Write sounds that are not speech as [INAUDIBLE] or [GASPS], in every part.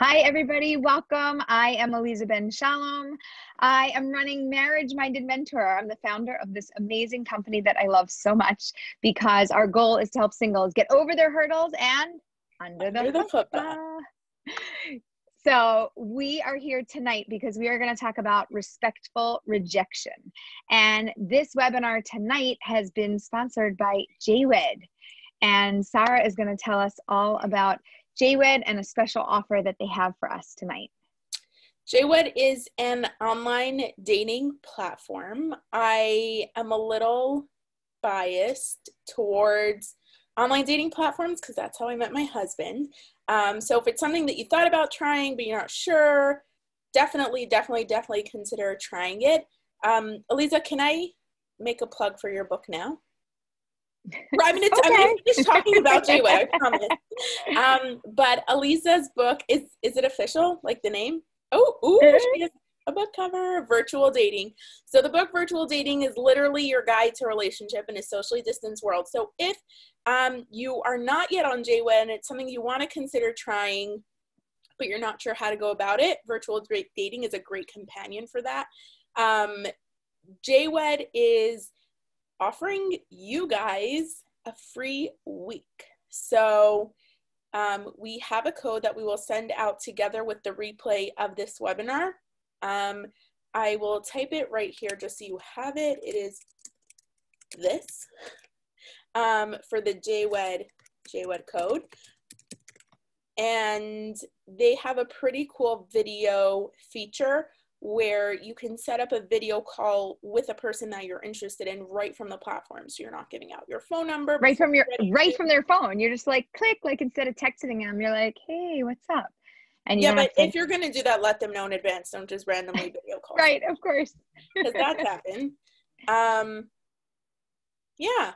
Hi, everybody. Welcome. I am Aleeza Ben Shalom. I am running Marriage Minded Mentor. I'm the founder of this amazing company that I love so much because our goal is to help singles get over their hurdles and under the, Under the [LAUGHS] So, we are here tonight because we are going to talk about respectful rejection. And this webinar tonight has been sponsored by JWed. And Sarah is going to tell us all about JWed and a special offer that they have for us tonight. JWed is an online dating platform. I am a little biased towards online dating platforms because that's how I met my husband. Um, so if it's something that you thought about trying but you're not sure, definitely, definitely, definitely consider trying it. Um, Aleeza, can I make a plug for your book now? I mean, it's, okay. I'm just talking about JWed, I [LAUGHS] promise. Um, but Aleeza's book is is it official? Like the name? Oh, ooh, she has a book cover. Virtual dating. So the book Virtual Dating is literally your guide to relationship in a socially distanced world. So if um, you are not yet on JWed and it's something you want to consider trying, but you're not sure how to go about it, virtual dating is a great companion for that. Um, JWed is offering you guys a free week. So um, we have a code that we will send out together with the replay of this webinar. Um, I will type it right here just so you have it. It is this um, for the JWed, JWed code. And they have a pretty cool video feature where you can set up a video call with a person that you're interested in right from the platform. So you're not giving out your phone number. Right from your right from their phone. You're just like click, like instead of texting them, you're like, hey, what's up? And yeah, but to... if you're gonna do that, let them know in advance. Don't just randomly [LAUGHS] video call. right, of course. Because that's happened. Um yeah.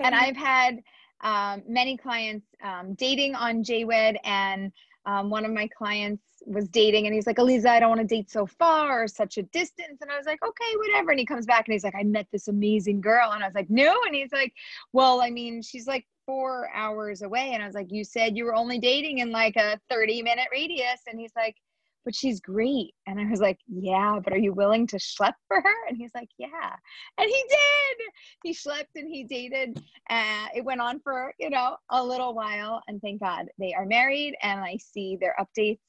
And I've had um, many clients um, dating on JWed and um, one of my clients was dating and he's like, Aleeza, I don't want to date so far or such a distance. And I was like, okay, whatever. And he comes back and he's like, I met this amazing girl. And I was like, no. And he's like, well, I mean, she's like four hours away. And I was like, you said you were only dating in like a 30 minute radius. And he's like, but she's great. And I was like, yeah, but are you willing to schlep for her? And he's like, yeah. And he did. He schlepped and he dated. Uh, it went on for, you know, a little while. And thank God they are married and I see their updates.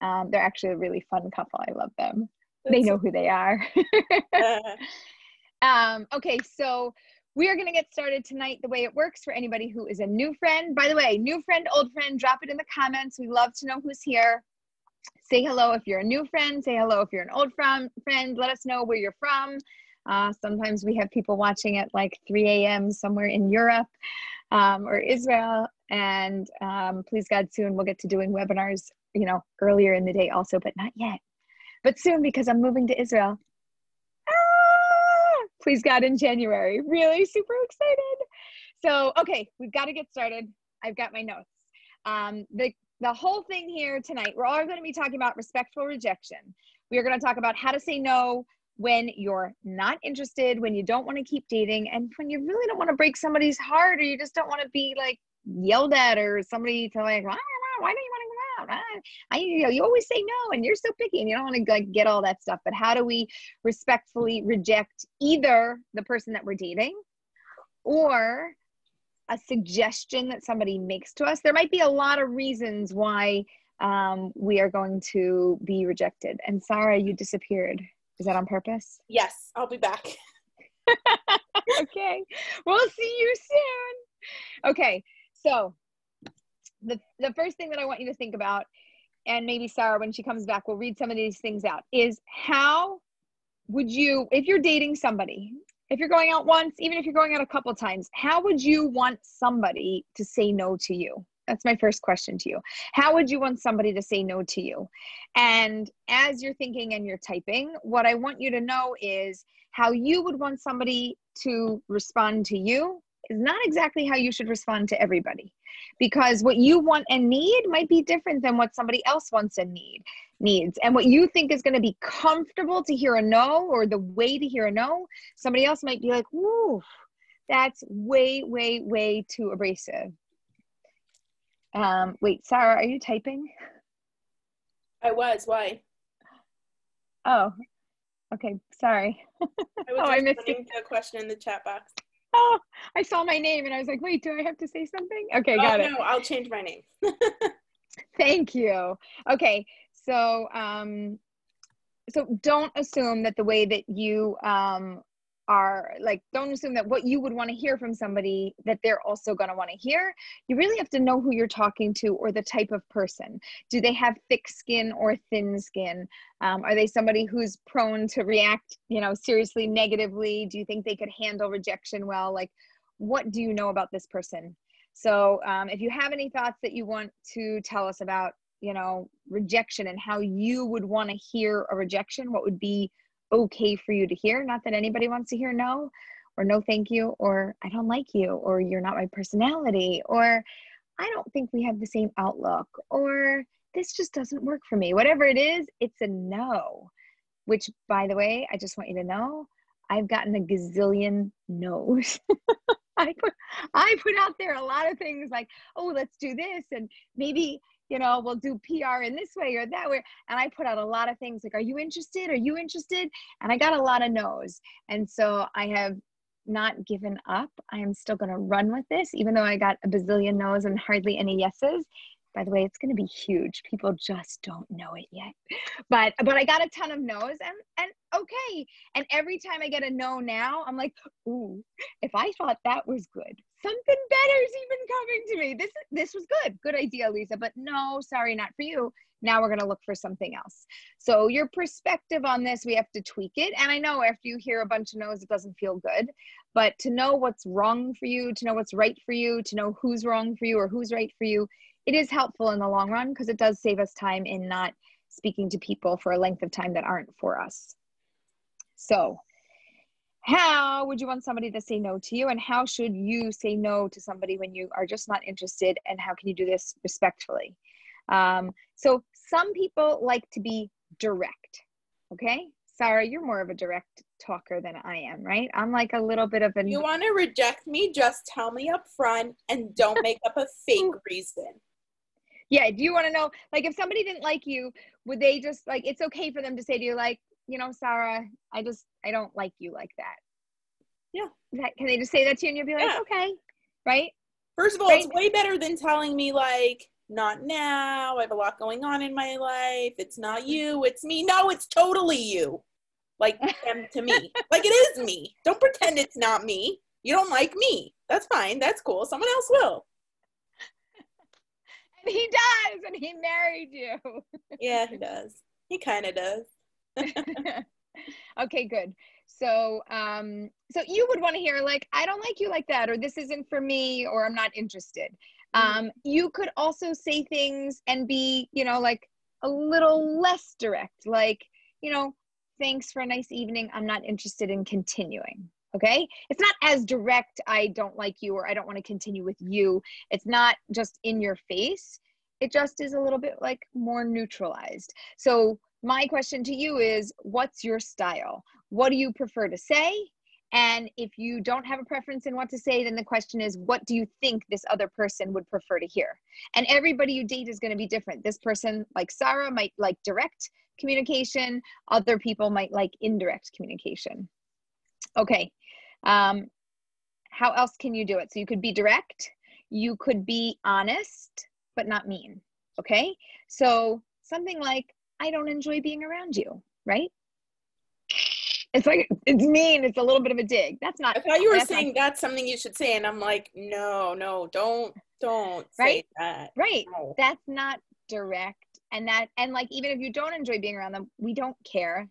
Um, they're actually a really fun couple. I love them. That's they know who they are. [LAUGHS] [LAUGHS] um, okay, so we are going to get started tonight the way it works for anybody who is a new friend. By the way, new friend, old friend, drop it in the comments. We love to know who's here say hello if you're a new friend, say hello if you're an old friend, let us know where you're from. Uh, sometimes we have people watching at like 3 a.m. somewhere in Europe um, or Israel. And um, please God, soon we'll get to doing webinars, you know, earlier in the day also, but not yet. But soon because I'm moving to Israel. Ah, please God in January. Really super excited. So, okay, we've got to get started. I've got my notes. Um, the the whole thing here tonight, we're all going to be talking about respectful rejection. We are going to talk about how to say no when you're not interested, when you don't want to keep dating, and when you really don't want to break somebody's heart or you just don't want to be like yelled at or somebody to like, why, why don't you want to go out? I, you know, you always say no and you're so picky and you don't want to like get all that stuff. But how do we respectfully reject either the person that we're dating or a suggestion that somebody makes to us, there might be a lot of reasons why um, we are going to be rejected. And Sarah, you disappeared. Is that on purpose? Yes, I'll be back. [LAUGHS] okay, we'll see you soon. Okay, so the the first thing that I want you to think about, and maybe Sarah, when she comes back, we'll read some of these things out, is how would you, if you're dating somebody, if you're going out once, even if you're going out a couple times, how would you want somebody to say no to you? That's my first question to you. How would you want somebody to say no to you? And as you're thinking and you're typing, what I want you to know is how you would want somebody to respond to you is not exactly how you should respond to everybody because what you want and need might be different than what somebody else wants and need needs and what you think is going to be comfortable to hear a no or the way to hear a no somebody else might be like whoo that's way way way too abrasive um wait sarah are you typing I was. Why? Oh, okay. Sorry. I was [LAUGHS] Oh, I missed a question in the chat box. Oh, I saw my name and I was like, wait, do I have to say something? Okay, got oh, it. No, I'll change my name. [LAUGHS] Thank you. Okay, so um, so don't assume that the way that you um are like don't assume that what you would want to hear from somebody that they're also going to want to hear. You really have to know who you're talking to or the type of person. Do they have thick skin or thin skin? Um, are they somebody who's prone to react you know seriously negatively? Do you think they could handle rejection well? Like what do you know about this person? So um, if you have any thoughts that you want to tell us about you know rejection and how you would want to hear a rejection what would be okay for you to hear. Not that anybody wants to hear no or no thank you or I don't like you or you're not my personality or I don't think we have the same outlook or this just doesn't work for me. Whatever it is, it's a no. Which by the way, I just want you to know, I've gotten a gazillion no's. [LAUGHS] I put I put out there a lot of things like, oh, let's do this and maybe you know, we'll do PR in this way or that way. And I put out a lot of things like, are you interested? Are you interested? And I got a lot of no's. And so I have not given up. I am still going to run with this, even though I got a bazillion no's and hardly any yeses. By the way, it's going to be huge. People just don't know it yet. But but I got a ton of no's and and okay. And every time I get a no now, I'm like, ooh, if I thought that was good, something better is even coming to me. This this was good. Good idea, Lisa. But no, sorry, not for you. Now we're going to look for something else. So your perspective on this, we have to tweak it. And I know after you hear a bunch of no's, it doesn't feel good. But to know what's wrong for you, to know what's right for you, to know who's wrong for you or who's right for you, it is helpful in the long run because it does save us time in not speaking to people for a length of time that aren't for us. So how would you want somebody to say no to you? And how should you say no to somebody when you are just not interested? And how can you do this respectfully? Um, so some people like to be direct okay? Sarah you're more of a direct talker than i am right? I'm like a little bit of a You want to reject me? Just tell me up front and don't make up a fake [LAUGHS] reason. yeah do you want to know like if somebody didn't like you would they just like it's okay for them to say to you like you know sarah i just i don't like you like that Yeah. that, can they just say that to you and you'll be like Yeah. okay right First of all, Right. it's way better than telling me like, not now. I have a lot going on in my life. It's not you. It's me. No, it's totally you. Like [LAUGHS] them to me. Like it is me. Don't pretend it's not me. You don't like me. That's fine. That's cool. Someone else will. [LAUGHS] and he does and he married you Yeah, [LAUGHS] he does. He kind of does. [LAUGHS] okay good. So um so you would want to hear like i don't like you like that or this isn't for me or i'm not interested. Um you could also say things and be you know like a little less direct like you know thanks for a nice evening. I'm not interested in continuing. Okay? It's not as direct i don't like you or i don't want to continue with you. It's not just in your face. It just is a little bit like more neutralized. So my question to you is what's your style? What do you prefer to say? And if you don't have a preference in what to say then the question is what do you think this other person would prefer to hear? And everybody you date is going to be different. This person like sarah might like direct communication. Other people might like indirect communication. Okay um, how else can you do it? So you could be direct you could be honest but not mean okay? So something like i don't enjoy being around you right it's like it's mean it's a little bit of a dig that's not I thought you were that's not- saying that's something you should say, and I'm like, no, no, don't, don't Right? say that. right No. that's not direct and that and like even if you don't enjoy being around them we don't care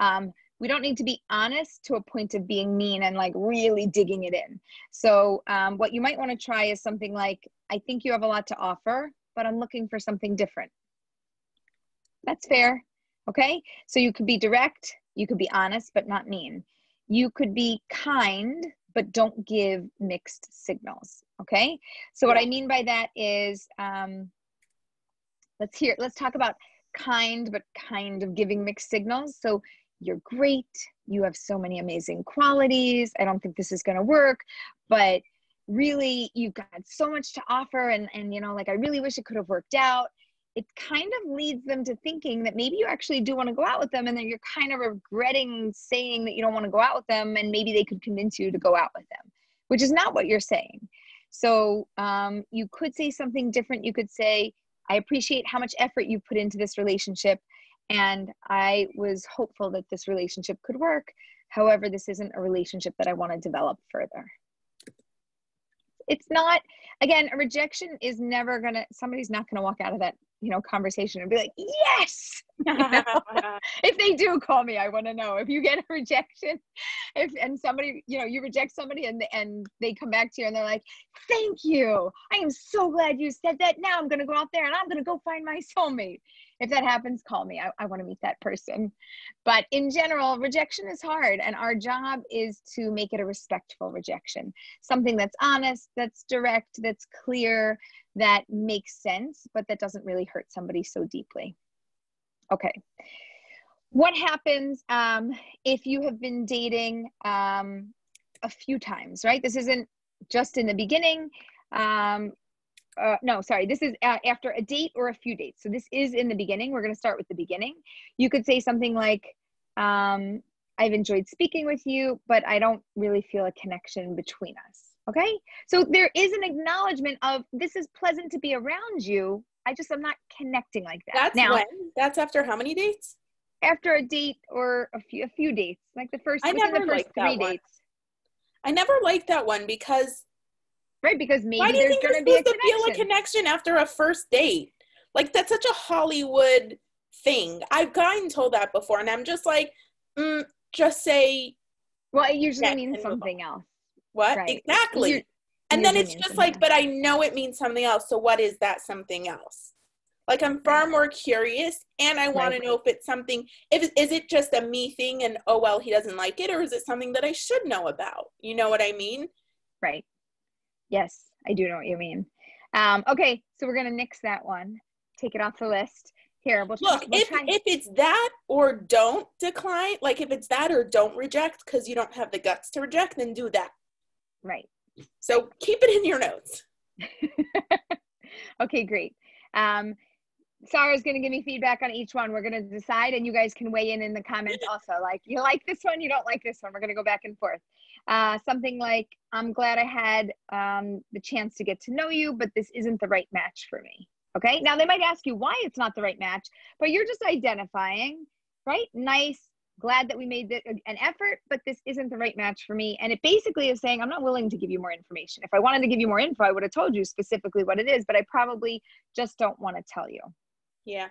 um we don't need to be honest to a point of being mean and like really digging it in so um, what you might want to try is something like i think you have a lot to offer but i'm looking for something different that's fair. Okay? So you could be direct you could be honest but not mean. You could be kind but don't give mixed signals. Okay? So what i mean by that is um, let's hear let's talk about kind but kind of giving mixed signals. So you're great you have so many amazing qualities i don't think this is going to work but really you've got so much to offer and and you know like i really wish it could have worked out it kind of leads them to thinking that maybe you actually do want to go out with them and then you're kind of regretting saying that you don't want to go out with them and maybe they could convince you to go out with them which is not what you're saying. So um, you could say something different. You could say i appreciate how much effort you put into this relationship and i was hopeful that this relationship could work. However this isn't a relationship that i want to develop further it's not again a rejection is never gonna somebody's not gonna walk out of that you know conversation and be like yes! [LAUGHS] You know? [LAUGHS] if they do call me i want to know. If you get a rejection if and somebody you know you reject somebody and and they come back to you and they're like thank you. I am so glad you said that. Now i'm going to go out there and i'm going to go find my soulmate if that happens call me i, I want to meet that person but in general rejection is hard and our job is to make it a respectful rejection something that's honest that's direct that's clear that makes sense, but that doesn't really hurt somebody so deeply. Okay. What happens um, if you have been dating um, a few times, right? This isn't just in the beginning. Um, uh, no, sorry, this is uh, after a date or a few dates. So this is in the beginning. We're going to start with the beginning. You could say something like, um, I've enjoyed speaking with you, but I don't really feel a connection between us. Okay. So there is an acknowledgement of this is pleasant to be around you. I just I'm not connecting like that. That's now, when? That's after how many dates? After a date or a few a few dates. Like the first I never the first three one. dates. I never liked that one because Right, because maybe why do you think you're supposed to feel a connection after a first date? Like that's such a Hollywood thing. I've gotten told that before, and I'm just like, mm, just say. Well, it usually means something else. What? Right. Exactly. You're, and you're then it's just like, but I know it means something else. So what is that something else? Like I'm far more curious and I want right. to know if it's something if is it just a me thing and oh well he doesn't like it or is it something that I should know about? You know what I mean? Right. Yes, I do know what you mean. Um, okay, so we're gonna nix that one. Take it off the list. Here, we'll look. we'll if try. if it's that or don't decline, like if it's that or don't reject because you don't have the guts to reject, then do that. Right. So keep it in your notes. [LAUGHS] okay, great. Um, Sarah's going to give me feedback on each one. We're going to decide, and you guys can weigh in in the comments also. Like, you like this one, you don't like this one. We're going to go back and forth. Uh, something like, I'm glad I had um, the chance to get to know you, but this isn't the right match for me. Okay. Now, they might ask you why it's not the right match, but you're just identifying, right? Nice, glad that we made the, an effort, but this isn't the right match for me. And it basically is saying, I'm not willing to give you more information. If I wanted to give you more info, I would have told you specifically what it is, but I probably just don't want to tell you. Yeah.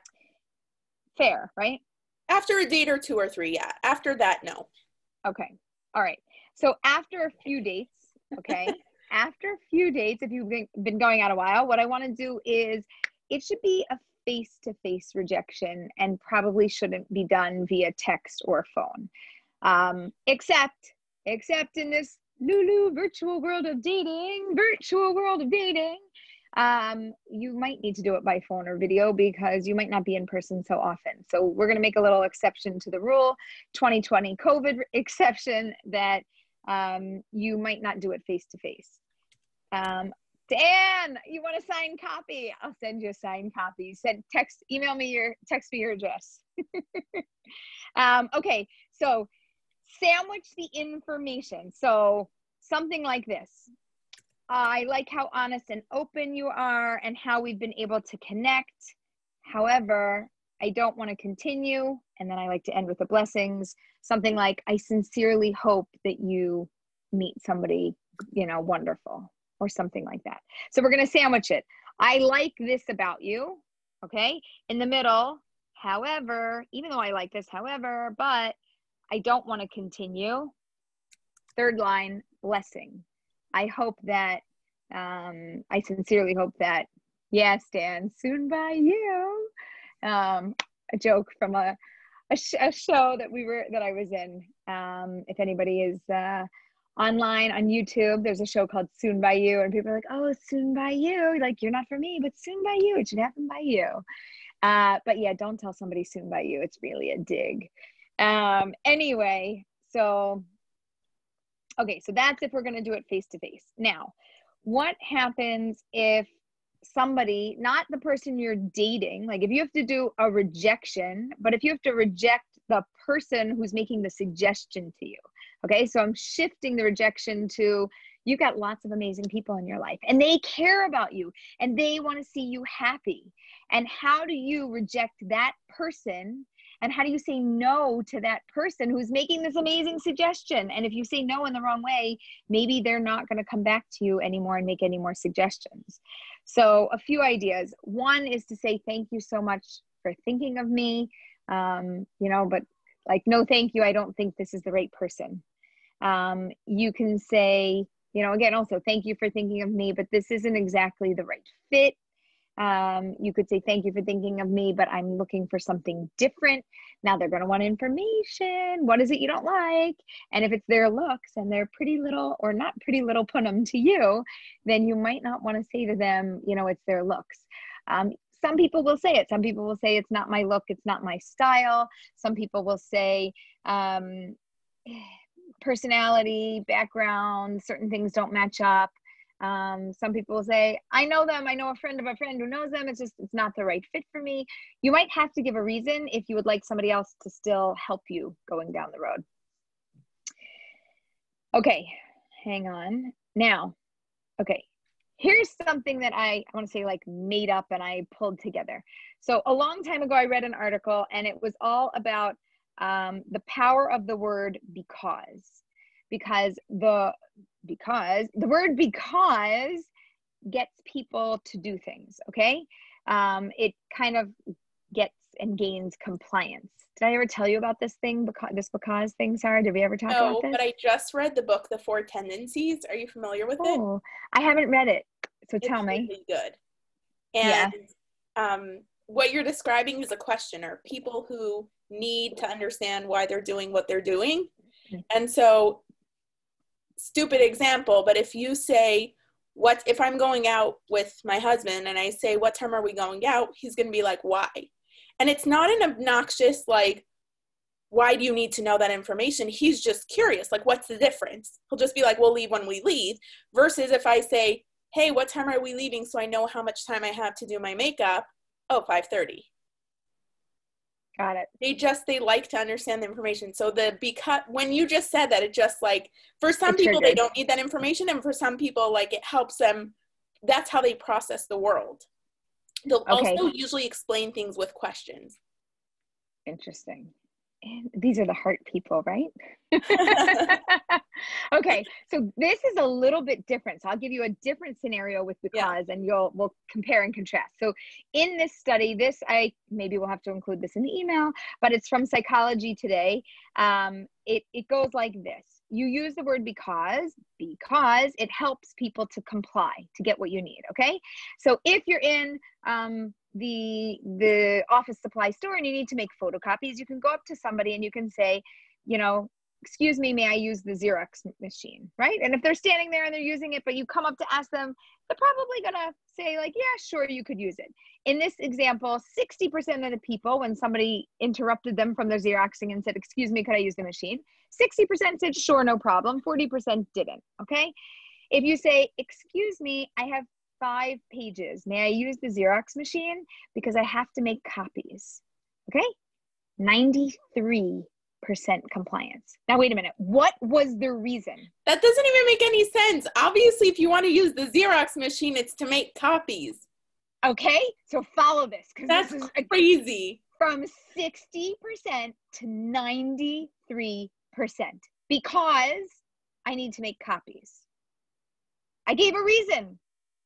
Fair, right? After a date or two or three, yeah. After that, no. Okay. All right. So after a few dates, okay, [LAUGHS] after a few dates, if you've been going out a while, what I want to do is it should be a face to face rejection and probably shouldn't be done via text or phone. Um, except, except in this Lulu virtual world of dating, virtual world of dating, um, you might need to do it by phone or video because you might not be in person so often. So we're going to make a little exception to the rule 2020 COVID exception that um, you might not do it face to face. Dan, you want a signed copy? I'll send you a signed copy. Send text, email me your text me your address. [LAUGHS] um, okay, so sandwich the information. So something like this. I like how honest and open you are and how we've been able to connect. However, I don't want to continue. And then I like to end with the blessings. Something like, I sincerely hope that you meet somebody, you know, wonderful or something like that. So we're going to sandwich it. I like this about you. Okay. In the middle, however, even though I like this, however, but I don't want to continue. Third line, blessing. I hope that, um, I sincerely hope that, yes, Dan, soon by you. Um, a joke from a, a, sh- a, show that we were, that I was in. Um, if anybody is, uh, online on YouTube. There's a show called Soon by You, and people are like, "Oh, soon by you." Like you're not for me, but soon by you. It should happen by you. Uh, but yeah, don't tell somebody soon by you. It's really a dig. Um, anyway, so okay, so that's if we're gonna do it face to face. Now, what happens if somebody, not the person you're dating, like if you have to do a rejection, but if you have to reject the person who's making the suggestion to you. Okay, so I'm shifting the rejection to you've got lots of amazing people in your life and they care about you and they want to see you happy. And how do you reject that person? And how do you say no to that person who's making this amazing suggestion? And if you say no in the wrong way, maybe they're not going to come back to you anymore and make any more suggestions. So, a few ideas. One is to say, Thank you so much for thinking of me. Um, you know, but like, no, thank you. I don't think this is the right person. Um, you can say, you know, again, also, thank you for thinking of me, but this isn't exactly the right fit. Um, you could say, Thank you for thinking of me, but I'm looking for something different. Now they're going to want information. What is it you don't like? And if it's their looks and they're pretty little or not pretty little punum to you, then you might not want to say to them, you know, it's their looks. Um, some people will say it. Some people will say it's not my look, it's not my style. Some people will say, um, personality, background, certain things don't match up. Um, some people say, I know them, I know a friend of a friend who knows them, it's just, it's not the right fit for me. You might have to give a reason if you would like somebody else to still help you going down the road. Okay, hang on. Now, okay, here's something that I, I want to say like made up and I pulled together. So a long time ago, I read an article and it was all about um, the power of the word because because the because the word because gets people to do things okay? Um, it kind of gets and gains compliance. Did i ever tell you about this thing because this because thing sarah? Did we ever talk no, about this? But i just read the book the four tendencies. Are you familiar with oh, it i haven't read it so it's tell me. really good. And yeah. um, what you're describing is a questioner people who need to understand why they're doing what they're doing? Mm-hmm. and so stupid example, but if you say, what if I'm going out with my husband and I say, what time are we going out? He's going to be like, why? And it's not an obnoxious, like, why do you need to know that information? He's just curious, like, what's the difference? He'll just be like, we'll leave when we leave. Versus if I say, hey, what time are we leaving so I know how much time I have to do my makeup? Oh, 5.30. Got it. They just they like to understand the information. So the because when you just said that, it just like for some people they don't need that information, and for some people like it helps them. That's how they process the world. They'll okay. also usually explain things with questions. Interesting these are the heart people, right? [LAUGHS] okay, so this is a little bit different. So I'll give you a different scenario with because, yeah. and you'll we'll compare and contrast. So in this study, this I maybe we'll have to include this in the email, but it's from Psychology Today. Um, it it goes like this: you use the word because because it helps people to comply to get what you need. Okay, so if you're in um, the the office supply store and you need to make photocopies you can go up to somebody and you can say you know excuse me may i use the xerox machine right and if they're standing there and they're using it but you come up to ask them they're probably to say like yeah sure you could use it in this example 60% of the people when somebody interrupted them from their xeroxing and said excuse me could i use the machine 60% said sure no problem 40% didn't okay if you say excuse me i have five pages. May I use the Xerox machine? Because I have to make copies. Okay? 93% compliance. Now, wait a minute. What was the reason? That doesn't even make any sense. Obviously, if you want to use the Xerox machine, it's to make copies. Okay? So follow this. because That's this is crazy. From 60% to 93% because I need to make copies. I gave a reason.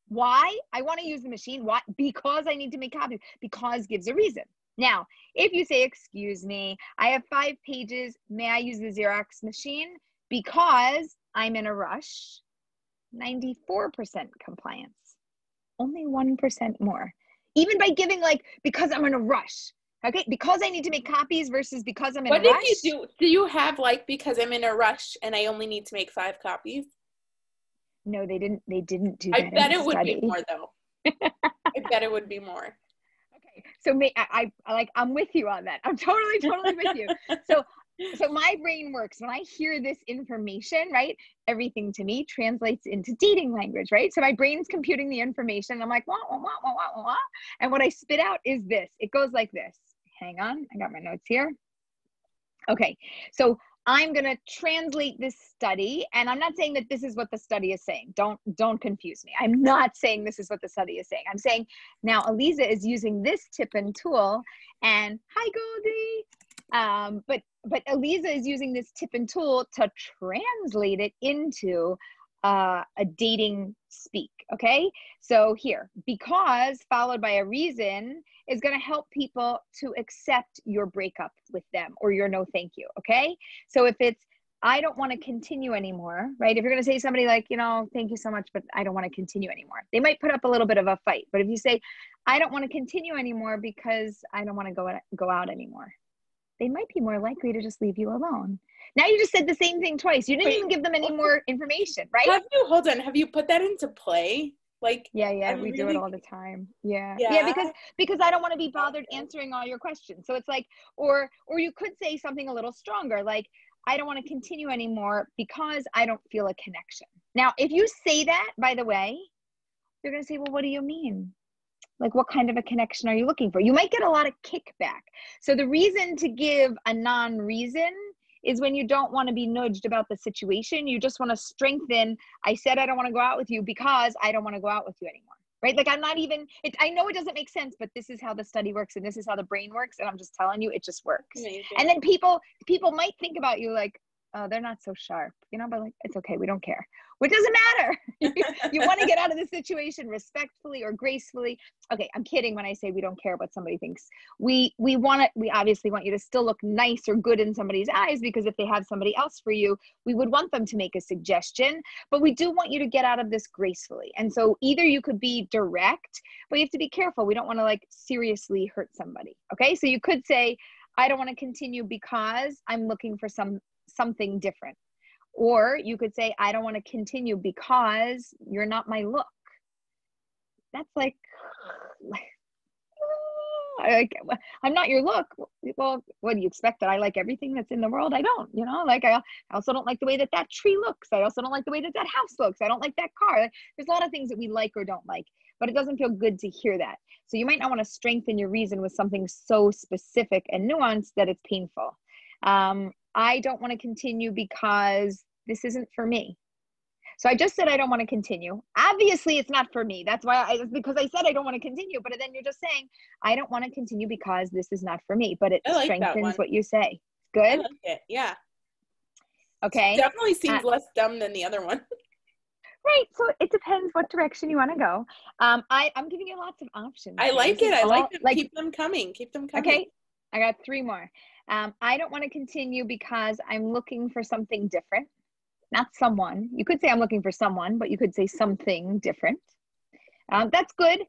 Why? I want to use the machine. Why? Because I need to make copies. Because gives a reason. Now, if you say, excuse me, I have five pages. May I use the Xerox machine? Because I'm in a rush, 94% compliance. Only 1% more. Even by giving like, because I'm in a rush. Okay, because I need to make copies versus because I'm in what a rush. What did you do? Do you have like because I'm in a rush and I only need to make five copies? No, they didn't. They didn't do that. [LAUGHS] I bet it would be more though. I bet it would be more. So may, I, I like I'm with you on that. I'm totally totally with you. So so [LAUGHS] my brain works when I hear this information, right? Everything to me translates into dating language, right? So my brain's computing the information. I'm like, wah, wah, wah, wah, wah, wah. And what I spit out is this. It goes like this. Hang on, I got my notes here. Okay, so I'm going to translate this study and I'm not saying that this is what the study is saying. Don't don't confuse me. I'm not saying this is what the study is saying. I'm saying now Aleeza is using this tip and tool and hi Goldie. Um, but but Aleeza is using this tip and tool to translate it into uh, a dating speak. Okay, so here because followed by a reason is going to help people to accept your breakup with them or your no thank you. Okay. So if it's, I don't want to continue anymore, right? If you're going to say somebody like, you know, thank you so much, but I don't want to continue anymore, they might put up a little bit of a fight. But if you say, I don't want to continue anymore because I don't want to go, go out anymore, they might be more likely to just leave you alone. Now you just said the same thing twice. You didn't Wait, even give them any more information, right? Have you, hold on, have you put that into play? Like yeah, yeah, I'm we really... do it all the time. Yeah. yeah, yeah, because because I don't want to be bothered answering all your questions. So it's like, or or you could say something a little stronger, like I don't want to continue anymore because I don't feel a connection. Now, if you say that, by the way, you're gonna say, well, what do you mean? Like, what kind of a connection are you looking for? You might get a lot of kickback. So the reason to give a non-reason is when you don't want to be nudged about the situation. You just want to strengthen. I said I don't want to go out with you because I don't want to go out with you anymore. Right? Like I'm not even it, I know it doesn't make sense, but this is how the study works and this is how the brain works. And I'm just telling you, it just works. Amazing. And then people people might think about you like, oh, they're not so sharp, you know, but like, it's okay. We don't care. What doesn't matter. [LAUGHS] you want to get out of the situation respectfully or gracefully. Okay, I'm kidding when I say we don't care what somebody thinks. We we want to we obviously want you to still look nice or good in somebody's eyes because if they have somebody else for you, we would want them to make a suggestion, but we do want you to get out of this gracefully. And so either you could be direct, but you have to be careful. We don't want to like seriously hurt somebody. Okay? So you could say I don't want to continue because I'm looking for some something different. Or you could say, I don't want to continue because you're not my look. That's like, [SIGHS] like I'm not your look. Well, what do you expect that I like everything that's in the world? I don't, you know, like I, also don't like the way that that tree looks. I also don't like the way that that house looks. I don't like that car. There's a lot of things that we like or don't like, but it doesn't feel good to hear that. So you might not want to strengthen your reason with something so specific and nuanced that it's painful. Um, I don't want to continue because this isn't for me. So I just said I don't want to continue. Obviously, it's not for me. That's why I because I said I don't want to continue. But then you're just saying I don't want to continue because this is not for me. But it like strengthens what you say. Good. Like yeah. Okay. It definitely seems uh, less dumb than the other one. [LAUGHS] right. So it depends what direction you want to go. Um, I I'm giving you lots of options. I like it. I like them. Like, keep them coming. Keep them coming. Okay. I got three more. Um, I don't want to continue because I'm looking for something different, not someone. You could say I'm looking for someone, but you could say something different. Um, that's good,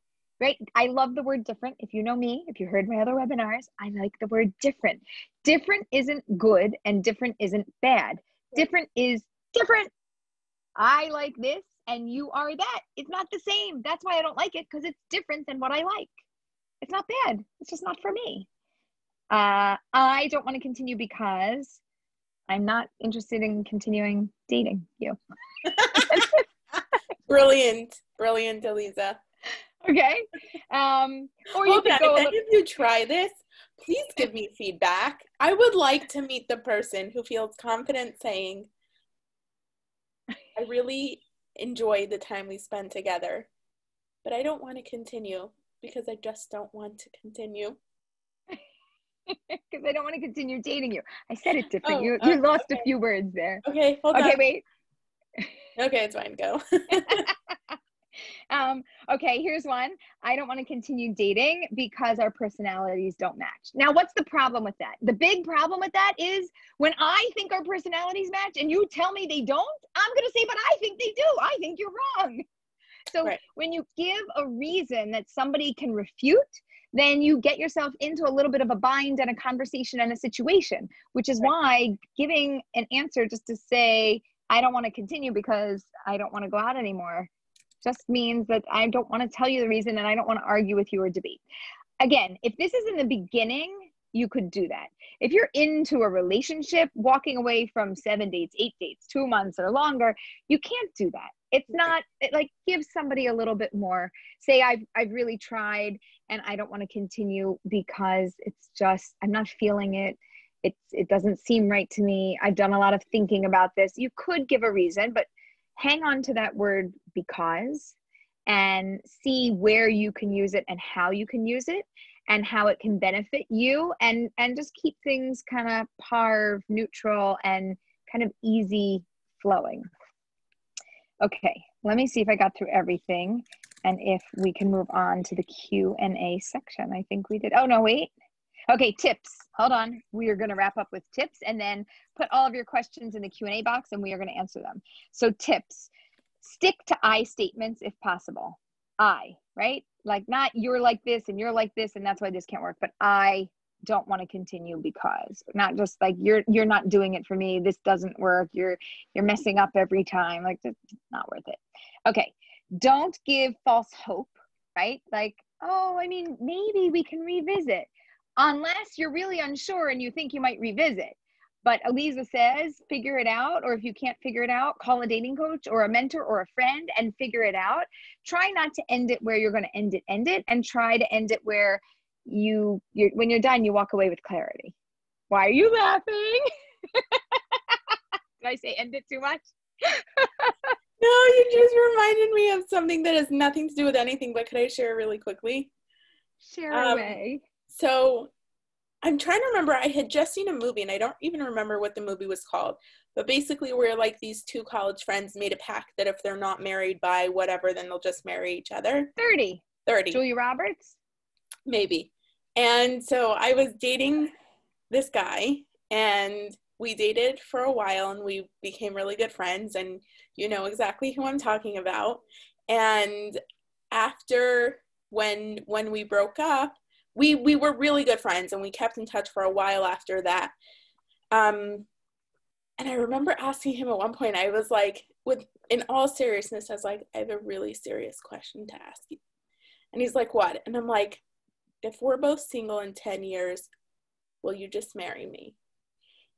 right? I love the word different. If you know me, if you heard my other webinars, I like the word different. Different isn't good and different isn't bad. Different is different. I like this and you are that. It's not the same. That's why I don't like it because it's different than what I like. It's not bad. It's just not for me. Uh, I don't want to continue because I'm not interested in continuing dating you. [LAUGHS] brilliant, brilliant, Aleeza. Okay. Um, or you could go. If any of you try this, please give me feedback. I would like to meet the person who feels confident saying, "I really enjoy the time we spend together, but I don't want to continue because I just don't want to continue." [LAUGHS] because I don't want to continue dating you. I said it different. Oh, you you lost okay. a few words there. Okay, hold okay, on. wait. [LAUGHS] okay, it's fine. Go. [LAUGHS] um, okay, here's one. I don't want to continue dating because our personalities don't match. Now, what's the problem with that? The big problem with that is when I think our personalities match and you tell me they don't, I'm going to say, but I think they do. I think you're wrong. So right. when you give a reason that somebody can refute, then you get yourself into a little bit of a bind and a conversation and a situation, which is why giving an answer just to say, I don't want to continue because I don't want to go out anymore just means that I don't want to tell you the reason and I don't want to argue with you or debate. Again, if this is in the beginning, you could do that. If you're into a relationship, walking away from seven dates, eight dates, two months or longer, you can't do that. It's not it, like give somebody a little bit more. Say I've I've really tried and I don't want to continue because it's just I'm not feeling it. It's it doesn't seem right to me. I've done a lot of thinking about this. You could give a reason, but hang on to that word because and see where you can use it and how you can use it and how it can benefit you and and just keep things kind of par neutral and kind of easy flowing okay let me see if i got through everything and if we can move on to the q and a section i think we did oh no wait. Okay tips. Hold on. We are going to wrap up with tips and then put all of your questions in the q and a box and we are going to answer them. So tips stick to i statements if possible. I right? Like not you're like this and you're like this and that's why this can't work but i don't want to continue because not just like you're you're not doing it for me. This doesn't work. You're you're messing up every time. Like it's not worth it. Okay don't give false hope right like oh i mean maybe we can revisit unless you're really unsure and you think you might revisit but Aleeza says, figure it out. Or if you can't figure it out, call a dating coach or a mentor or a friend and figure it out. Try not to end it where you're going to end it, end it, and try to end it where you, you're, when you're done, you walk away with clarity. Why are you laughing? [LAUGHS] Did I say end it too much? [LAUGHS] no, you just reminded me of something that has nothing to do with anything, but could I share really quickly? Share um, away. So I'm trying to remember. I had just seen a movie, and I don't even remember what the movie was called. But basically, we're like these two college friends made a pact that if they're not married by whatever, then they'll just marry each other. 30. 30. Julie Roberts? Maybe. And so I was dating this guy, and we dated for a while, and we became really good friends. And you know exactly who I'm talking about. And after when when we broke up we we were really good friends and we kept in touch for a while after that um and i remember asking him at one point i was like with in all seriousness i was like i have a really serious question to ask you and he's like what and i'm like if we're both single in 10 years will you just marry me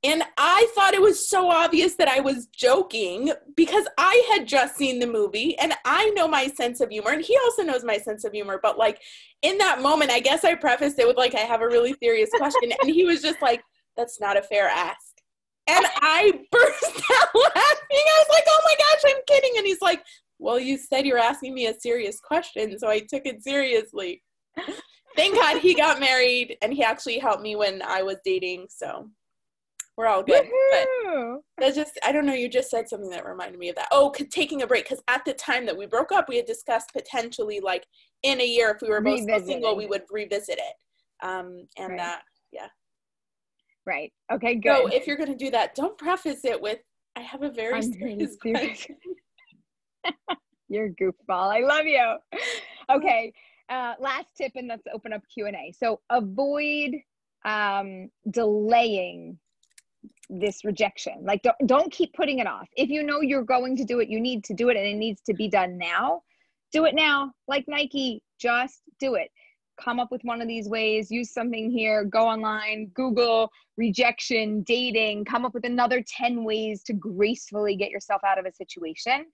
and I thought it was so obvious that I was joking because I had just seen the movie and I know my sense of humor. And he also knows my sense of humor. But like in that moment, I guess I prefaced it with like, I have a really serious question. and he was just like, that's not a fair ask. And I [LAUGHS] burst out laughing. I was like, oh my gosh, I'm kidding. And he's like, well, you said you're asking me a serious question. So I took it seriously. Thank God he got married and he actually helped me when I was dating. So we're all good. But that's just, I don't know, you just said something that reminded me of that. Oh, taking a break. Because at the time that we broke up, we had discussed potentially, like, in a year, if we were both still single, we would revisit it. Um, and right. that, yeah. Right. Okay, good. So if you're going to do that, don't preface it with, I have a very I'm serious question. [LAUGHS] you're a goofball. I love you. [LAUGHS] Okay. Uh, last tip, and let's open up Q&A. So avoid um, delaying this rejection. Like don't, don't keep putting it off. If you know you're going to do it you need to do it and it needs to be done now. Do it now. Like nike just do it. Come up with one of these ways. Use something here. Go online google rejection dating. Come up with another 10 ways to gracefully get yourself out of a situation.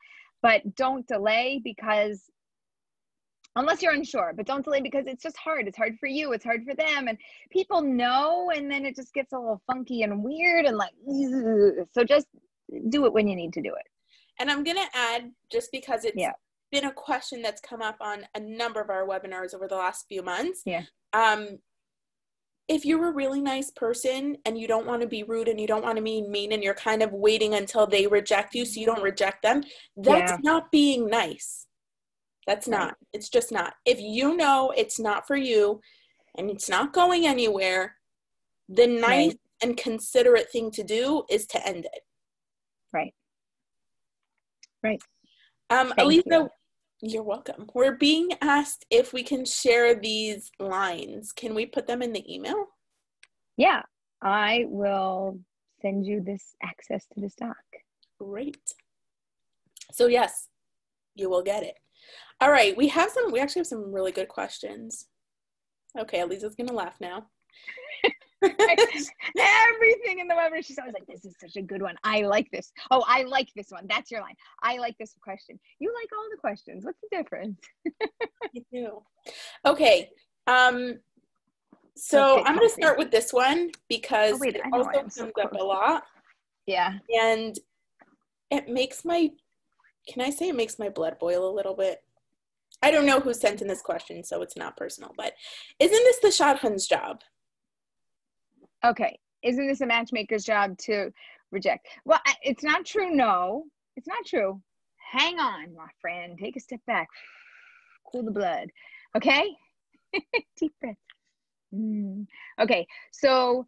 But don't delay because unless you're unsure but don't delay because it's just hard. It's hard for you it's hard for them and people know and then it just gets a little funky and weird and like so just do it when you need to do it. And i'm going to add just because it's yeah. been a question that's come up on a number of our webinars over the last few months. Yeah. Um if you're a really nice person and you don't want to be rude and you don't want to be mean and you're kind of waiting until they reject you so you don't reject them that's yeah. not being nice that's not. It's just not. If you know it's not for you and it's not going anywhere, the nice right. and considerate thing to do is to end it. Right. Right. Um, Thank Aleeza, you. are welcome. We're being asked if we can share these lines. Can we put them in the email? Yeah, I will send you this access to this doc. Great. So yes, you will get it. All right, we have some. We actually have some really good questions. Okay, Aleeza's gonna laugh now. [LAUGHS] Everything in the webinar, she's always like, "This is such a good one. I like this. Oh, I like this one. That's your line. I like this question. You like all the questions. What's the difference?" [LAUGHS] I do. Okay. Um. So I'm going to start with this one because oh, wait, it also comes so up a lot. Yeah. And it makes my can I say it makes my blood boil a little bit? I don't know who sent in this question, so it's not personal, but isn't this the shadchan's job? Okay. Isn't this a matchmaker's job to reject? Well, it's not true. No, it's not true. Hang on, my friend. Take a step back. Cool the blood. Okay? [LAUGHS] Deep breath. Mm. Okay. So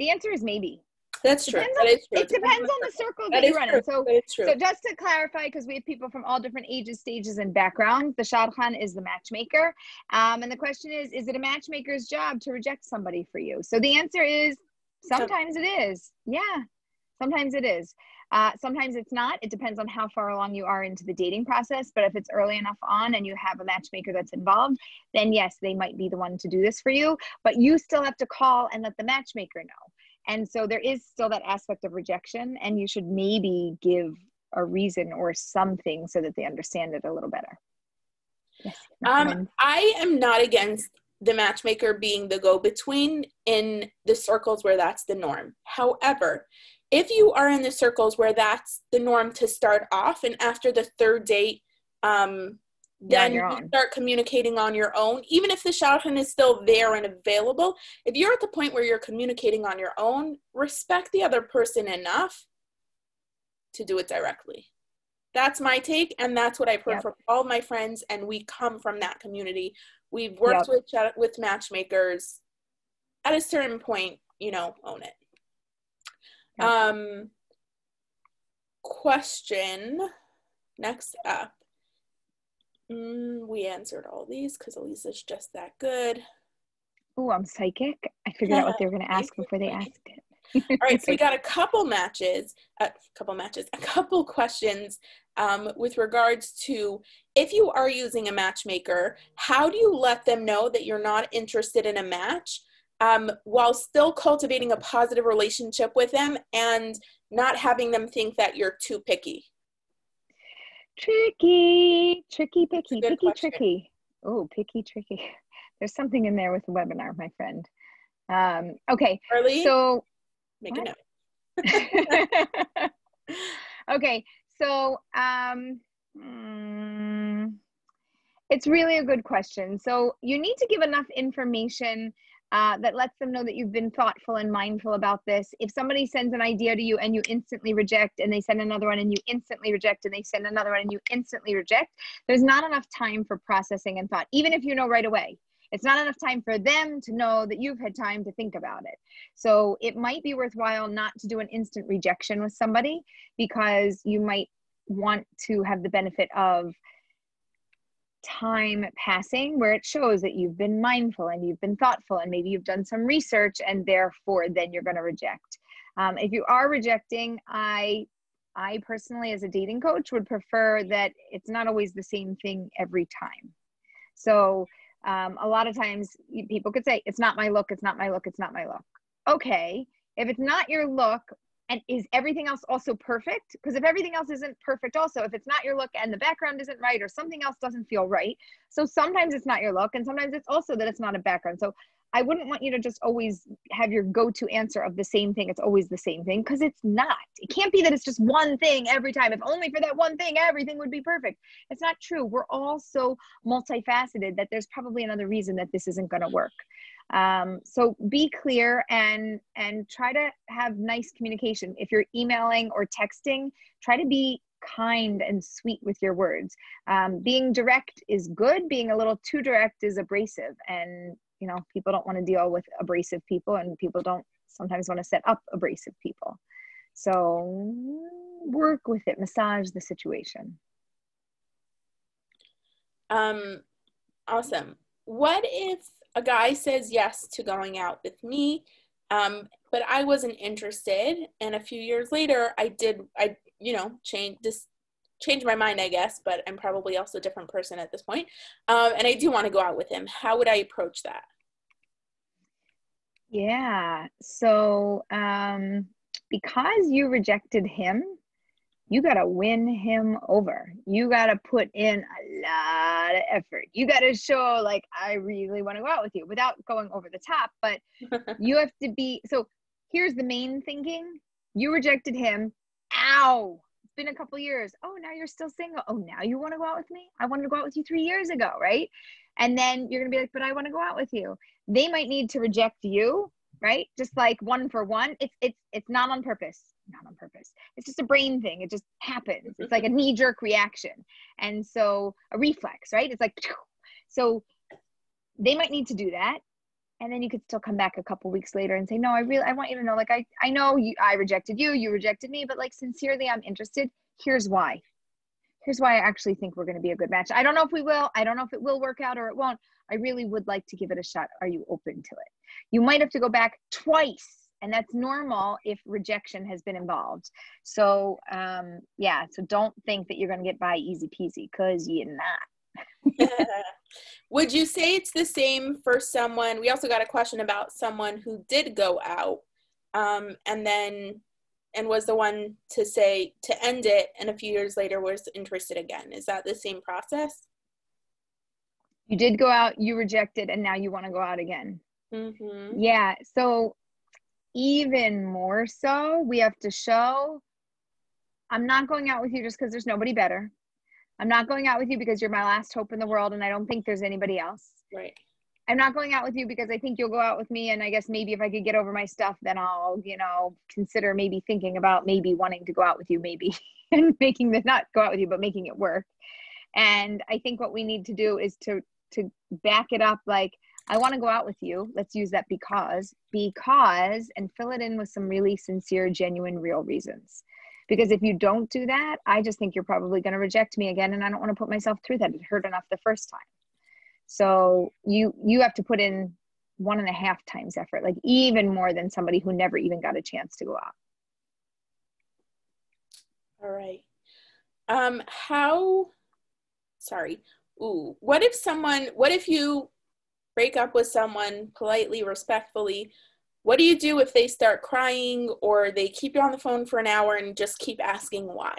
the answer is maybe. That's true. That is true. It depends on the circle that, that you run in. So, so just to clarify, because we have people from all different ages, stages, and backgrounds, the shadchan is the matchmaker. Um, and the question is, is it a matchmaker's job to reject somebody for you? So the answer is sometimes it is. Yeah, sometimes it is. Uh, sometimes it's not. It depends on how far along you are into the dating process. But if it's early enough on and you have a matchmaker that's involved, then yes, they might be the one to do this for you. But you still have to call and let the matchmaker know. And so there is still that aspect of rejection, and you should maybe give a reason or something so that they understand it a little better. Yes. Um, I am not against the matchmaker being the go between in the circles where that's the norm. However, if you are in the circles where that's the norm to start off, and after the third date, um, then you start communicating on your own. Even if the shadchan is still there and available if you're at the point where you're communicating on your own respect the other person enough to do it directly. That's my take and that's what i've heard yep. from all my friends and we come from that community. We've worked yep. with with matchmakers. At a certain point you know own it. Yep. um question. Next up Mm, we answered all these because Aleeza's just that good. Oh, I'm psychic. I figured out what they were going to ask before they asked it. [LAUGHS] all right, so we got a [LAUGHS] couple matches, a couple matches, a couple questions um, with regards to if you are using a matchmaker, how do you let them know that you're not interested in a match um, while still cultivating a positive relationship with them and not having them think that you're too picky? Tricky, tricky, picky, picky, question. tricky. Oh, picky, tricky. [LAUGHS] There's something in there with the webinar, my friend. Um, okay. Early. So make what? a note. [LAUGHS] okay. So um, mm, it's really a good question. So you need to give enough information uh, that lets them know that you've been thoughtful and mindful about this. If somebody sends an idea to you and you instantly reject, and they send another one and you instantly reject, and they send another one and you instantly reject, there's not enough time for processing and thought, even if you know right away. It's not enough time for them to know that you've had time to think about it. So it might be worthwhile not to do an instant rejection with somebody because you might want to have the benefit of time passing where it shows that you've been mindful and you've been thoughtful and maybe you've done some research and therefore then you're going to reject. Um, if you are rejecting i i personally as a dating coach would prefer that it's not always the same thing every time. So um, a lot of times people could say it's not my look it's not my look it's not my look. Okay if it's not your look and is everything else also perfect? Because if everything else isn't perfect also if it's not your look and the background isn't right or something else doesn't feel right so sometimes it's not your look and sometimes it's also that it's not a background. So i wouldn't want you to just always have your go-to answer of the same thing. It's always the same thing because it's not. It can't be that it's just one thing every time. If only for that one thing everything would be perfect. It's not true. We're all so multifaceted that there's probably another reason that this isn't going to work um, so be clear and and try to have nice communication. If you're emailing or texting try to be kind and sweet with your words. Um, being direct is good. Being a little too direct is abrasive. And you know people don't want to deal with abrasive people and people don't sometimes want to set up abrasive people. So work with it. Massage the situation. Um awesome. What if a guy says yes to going out with me, um, but I wasn't interested. And a few years later, I did, I, you know, change this, change my mind, I guess, but I'm probably also a different person at this point. Um, and I do want to go out with him. How would I approach that? Yeah. So, um, because you rejected him, you got to win him over. You got to put in a lot of effort. You got to show, like, I really want to go out with you without going over the top. But [LAUGHS] you have to be. So, here's the main thinking you rejected him. Ow. It's been a couple years. Oh, now you're still single. Oh, now you want to go out with me? I wanted to go out with you three years ago, right? And then you're going to be like, but I want to go out with you. They might need to reject you right just like one for one it's it's it's not on purpose not on purpose. It's just a brain thing. It just happens. It's like a mm-hmm. knee jerk reaction. And so a reflex right? It's like so they might need to do that. And then you could still come back a couple weeks later and say no i really i want you to know like i i know you i rejected you you rejected me but like sincerely i'm interested. Here's why. Here's why i actually think we're going to be a good match. I don't know if we will. I don't know if it will work out or it won't. I really would like to give it a shot. Are you open to it? You might have to go back twice and that's normal if rejection has been involved so um yeah so don't think that you're going to get by easy peasy because you're not [LAUGHS] would you say it's the same for someone we also got a question about someone who did go out um and then and was the one to say to end it and a few years later was interested again is that the same process you did go out you rejected and now you want to go out again Mm-hmm. Yeah. So even more so, we have to show I'm not going out with you just because there's nobody better. I'm not going out with you because you're my last hope in the world and I don't think there's anybody else. Right. I'm not going out with you because I think you'll go out with me and I guess maybe if I could get over my stuff then I'll, you know, consider maybe thinking about maybe wanting to go out with you maybe [LAUGHS] and making the not go out with you but making it work. And I think what we need to do is to to back it up like I want to go out with you. Let's use that because, because, and fill it in with some really sincere, genuine, real reasons. Because if you don't do that, I just think you're probably going to reject me again. And I don't want to put myself through that. It hurt enough the first time. So you, you have to put in one and a half times effort, like even more than somebody who never even got a chance to go out. All right. Um, how, sorry. Ooh, what if someone, what if you break up with someone politely, respectfully, what do you do if they start crying or they keep you on the phone for an hour and just keep asking why?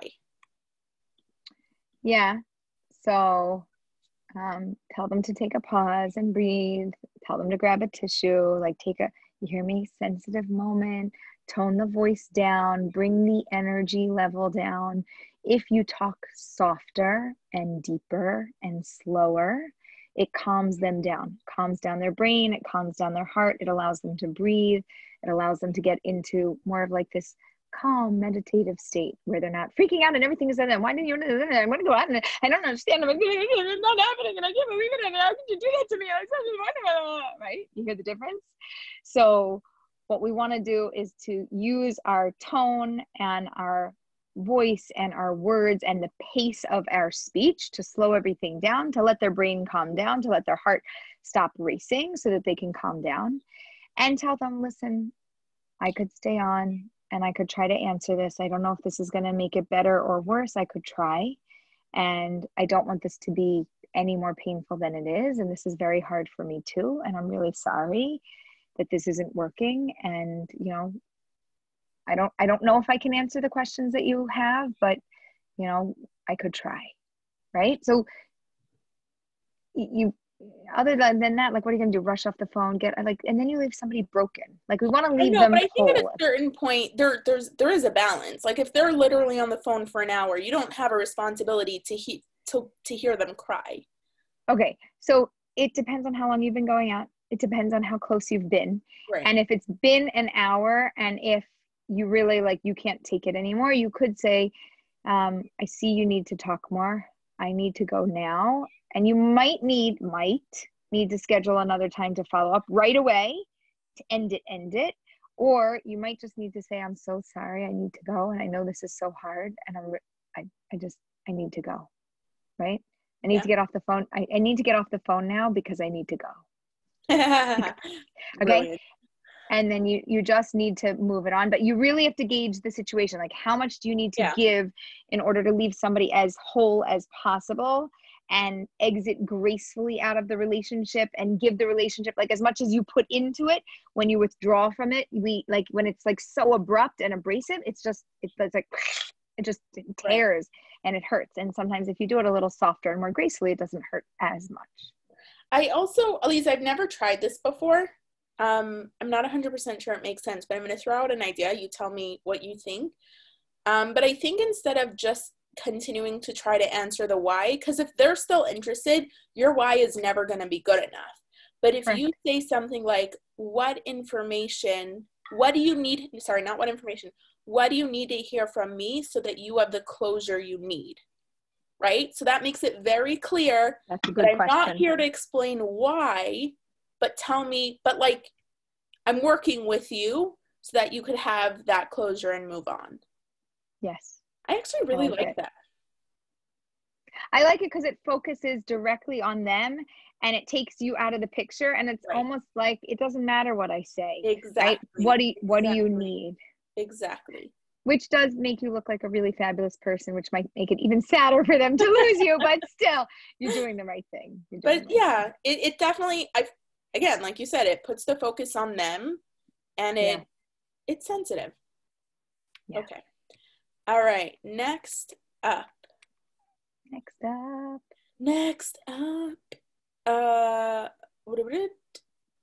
Yeah. So um, tell them to take a pause and breathe. Tell them to grab a tissue, like take a, you hear me, sensitive moment, tone the voice down, bring the energy level down. If you talk softer and deeper and slower, it calms them down, calms down their brain, it calms down their heart, it allows them to breathe, it allows them to get into more of like this calm meditative state where they're not freaking out and everything is done. Why didn't you? I want to go out and I don't understand. It's [LAUGHS] not happening, and I can't believe it. How could you do that to me? Right? You hear the difference. So, what we want to do is to use our tone and our voice and our words and the pace of our speech to slow everything down, to let their brain calm down, to let their heart stop racing so that they can calm down, and tell them, listen, I could stay on and I could try to answer this. I don't know if this is going to make it better or worse. I could try. And I don't want this to be any more painful than it is. And this is very hard for me too. And I'm really sorry that this isn't working. And, you know, I don't I don't know if I can answer the questions that you have, but you know, I could try. Right? So you other than, than that, like what are you gonna do? Rush off the phone, get like and then you leave somebody broken. Like we want to leave I know, them. But I think whole. at a certain point there there's there is a balance. Like if they're literally on the phone for an hour, you don't have a responsibility to he to to hear them cry. Okay. So it depends on how long you've been going out. It depends on how close you've been. Right. And if it's been an hour and if you really like you can't take it anymore. You could say um, i see you need to talk more. I need to go now. And you might need might need to schedule another time to follow up right away to end it end it. Or you might just need to say i'm so sorry i need to go and i know this is so hard and i'm i, I just i need to go right? I need yeah. to get off the phone I, I need to get off the phone now because i need to go. [LAUGHS] [LAUGHS] Okay? Brilliant and then you you just need to move it on. But you really have to gauge the situation. Like how much do you need to yeah. give in order to leave somebody as whole as possible and exit gracefully out of the relationship and give the relationship like as much as you put into it when you withdraw from it we like when it's like so abrupt and abrasive it's just it's, it's like it just tears right. and it hurts. And sometimes if you do it a little softer and more gracefully it doesn't hurt as much. I also Aleeza i've never tried this before um, i'm not 100% sure it makes sense but i'm going to throw out an idea. You tell me what you think. Um, but i think instead of just continuing to try to answer the why because if they're still interested your why is never going to be good enough. But if right. you say something like what information what do you need sorry not what information what do you need to hear from me so that you have the closure you need? Right? So that makes it very clear that i'm question. not here to explain why but tell me but like i'm working with you so that you could have that closure and move on yes I actually really I like, like that. I like it because it focuses directly on them and it takes you out of the picture and it's right. almost like it doesn't matter what I say. Exactly. Right? What do you, what exactly. do you need? Exactly. Which does make you look like a really fabulous person, which might make it even sadder for them to lose you, but still, you're doing the right thing. But right yeah, thing. it, it definitely I again, like you said, it puts the focus on them and it yeah. it's sensitive. Yeah. Okay. All right, next up. Next up. Next up. Uh,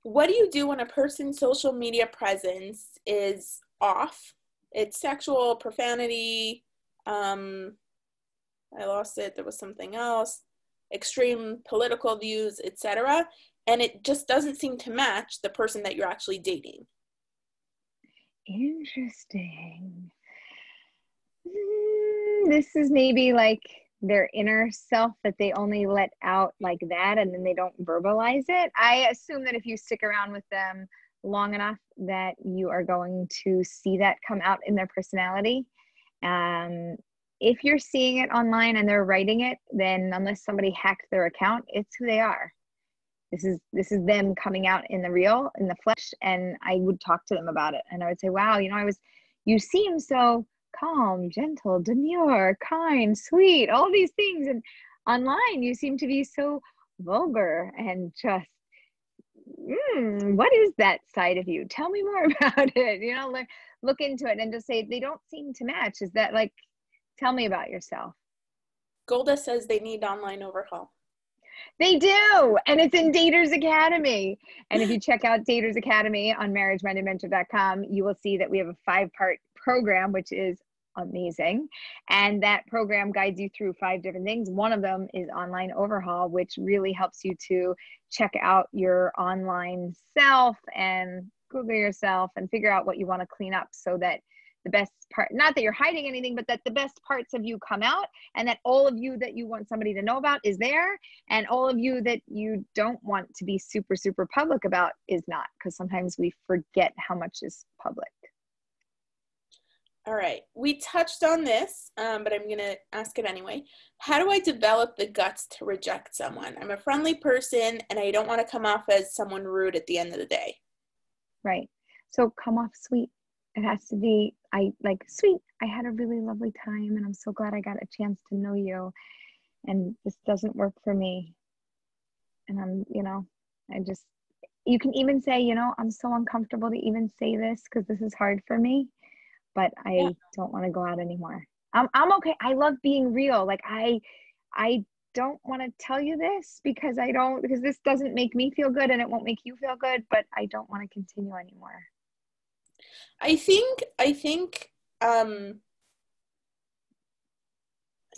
what do you do when a person's social media presence is off? It's sexual, profanity, um, I lost it, there was something else, extreme political views, etc. And it just doesn't seem to match the person that you're actually dating. Interesting. Mm, this is maybe like their inner self that they only let out like that and then they don't verbalize it. I assume that if you stick around with them long enough that you are going to see that come out in their personality. Um, if you're seeing it online and they're writing it, then unless somebody hacked their account, it's who they are. This is this is them coming out in the real, in the flesh, and I would talk to them about it, and I would say, "Wow, you know, I was, you seem so calm, gentle, demure, kind, sweet, all these things. And online, you seem to be so vulgar and just, mm, what is that side of you? Tell me more [LAUGHS] about it. You know, like look into it and just say, they don't seem to match. Is that like, tell me about yourself? Golda says they need online overhaul. They do. And it's in Daters Academy. And if you check out Daters Academy on marriagemindedmentor.com, you will see that we have a five part program, which is amazing. And that program guides you through five different things. One of them is online overhaul, which really helps you to check out your online self and Google yourself and figure out what you want to clean up so that the best part not that you're hiding anything but that the best parts of you come out and that all of you that you want somebody to know about is there and all of you that you don't want to be super super public about is not because sometimes we forget how much is public. All right we touched on this um, but i'm going to ask it anyway. How do i develop the guts to reject someone? I'm a friendly person and i don't want to come off as someone rude at the end of the day. Right. So come off sweet it has to be i like sweet i had a really lovely time and i'm so glad i got a chance to know you and this doesn't work for me. And i'm you know i just you can even say you know i'm so uncomfortable to even say this because this is hard for me but i yeah. don't want to go out anymore. I'm, I'm okay i love being real like i i don't want to tell you this because i don't because this doesn't make me feel good and it won't make you feel good but i don't want to continue anymore I think I think um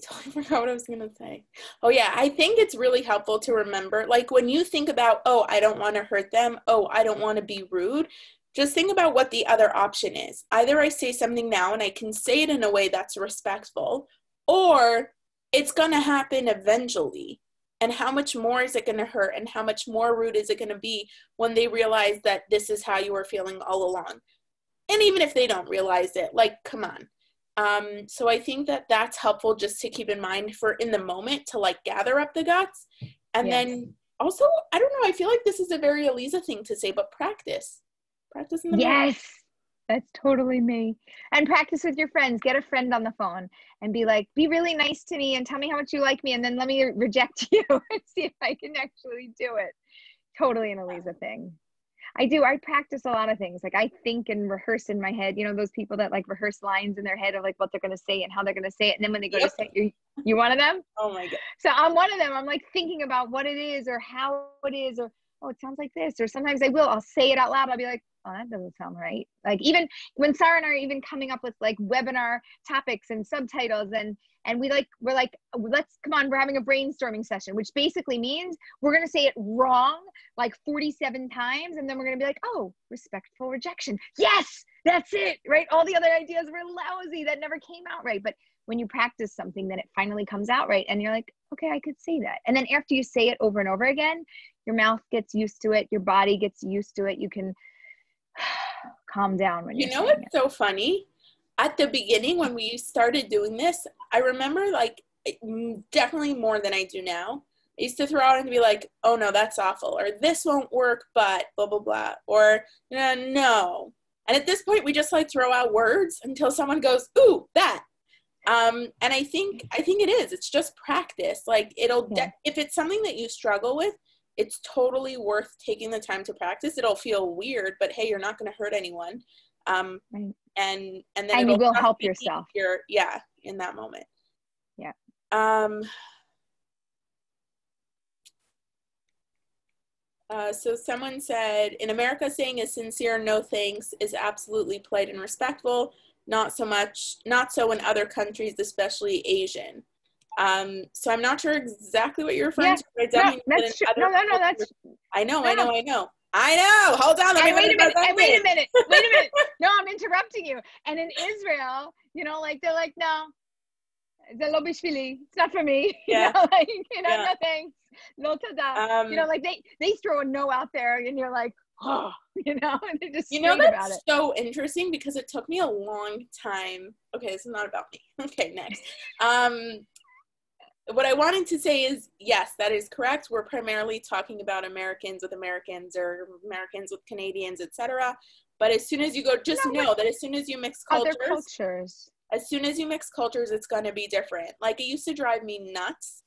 [LAUGHS] I forgot what I was gonna say. Oh yeah, I think it's really helpful to remember, like when you think about, oh, I don't want to hurt them, oh, I don't want to be rude. Just think about what the other option is. Either I say something now and I can say it in a way that's respectful, or it's gonna happen eventually. And how much more is it gonna hurt, and how much more rude is it gonna be when they realize that this is how you were feeling all along? And even if they don't realize it like come on um, so i think that that's helpful just to keep in mind for in the moment to like gather up the guts and yes. then also i don't know i feel like this is a very Aleeza thing to say but practice practice in the yes That's totally me. And practice with your friends. Get a friend on the phone and be like, be really nice to me and tell me how much you like me. And then let me reject [LAUGHS] you and see if I can actually do it. Totally an Aleeza thing. I do. I practice a lot of things. Like I think and rehearse in my head. You know, those people that like rehearse lines in their head of like what they're gonna say and how they're gonna say it. And then when they go yep. to say you you one of them? Oh my god. So I'm one of them. I'm like thinking about what it is or how it is or oh it sounds like this. Or sometimes I will. I'll say it out loud. I'll be like, oh that doesn't sound right. Like even when Sarah and I are even coming up with like webinar topics and subtitles and and we like we're like let's come on we're having a brainstorming session which basically means we're going to say it wrong like 47 times and then we're going to be like oh respectful rejection yes that's it right all the other ideas were lousy that never came out right but when you practice something then it finally comes out right and you're like okay i could say that and then after you say it over and over again your mouth gets used to it your body gets used to it you can [SIGHS] calm down when you know what's it. so funny at the beginning when we started doing this, I remember like definitely more than I do now. I used to throw out and be like, oh no, that's awful, or this won't work, but blah, blah, blah, or uh, no. And at this point, we just like throw out words until someone goes, ooh, that. Um, and I think, I think it is, it's just practice. Like it'll, yeah. de- if it's something that you struggle with, it's totally worth taking the time to practice. It'll feel weird, but hey, you're not going to hurt anyone. Um, right. and and then and you will help yourself. Your yeah in that moment. Yeah. Um uh, so someone said in america saying a sincere no thanks is absolutely polite and respectful not so much not so in other countries especially asian um, so i'm not sure exactly what you're referring yeah, to but no, that's true. no no no that's i know no, i know i know I know. Hold on. Let wait a minute. And wait a minute. Wait a minute. [LAUGHS] No, I'm interrupting you. And in Israel, you know, like they're like, no, the lobishvili. It's not for me. [LAUGHS] Yeah. You know, like, you know, yeah. no thanks. No tada. Um, you know, like they they throw a no out there, and you're like, oh, [LAUGHS] you know, and they just you know that's so interesting because it took me a long time. Okay, this is not about me. Okay, next. Um, what I wanted to say is yes, that is correct. We're primarily talking about Americans with Americans or Americans with Canadians, etc. But as soon as you go, just no, know that as soon as you mix cultures, cultures, as soon as you mix cultures, it's going to be different. Like it used to drive me nuts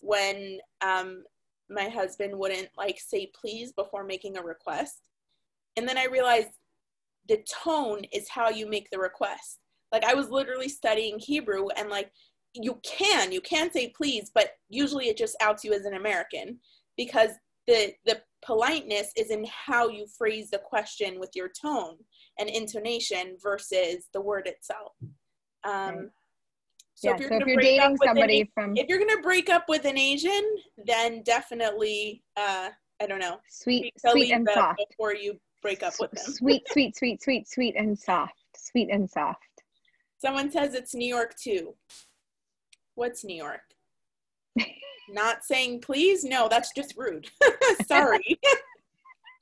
when um, my husband wouldn't like say please before making a request, and then I realized the tone is how you make the request. Like I was literally studying Hebrew and like you can you can say please but usually it just outs you as an american because the the politeness is in how you phrase the question with your tone and intonation versus the word itself. Um so yeah, if you're, so if you're dating somebody an, from if you're gonna break up with an asian then definitely uh i don't know. Sweet sweet and soft. before you break up with them. sweet sweet sweet sweet sweet and soft. Sweet and soft. Someone says it's new york too What's New York? Not saying please? No, that's just rude. [LAUGHS] Sorry.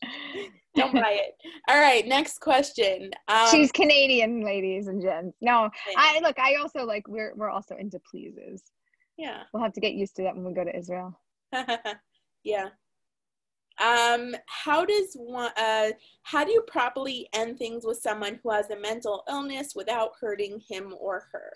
[LAUGHS] Don't buy it. All right, next question. Um, She's Canadian, ladies and gents. No, I look. I also like. We're we're also into pleases. Yeah, we'll have to get used to that when we go to Israel. [LAUGHS] yeah. Um, how does one? Uh, how do you properly end things with someone who has a mental illness without hurting him or her?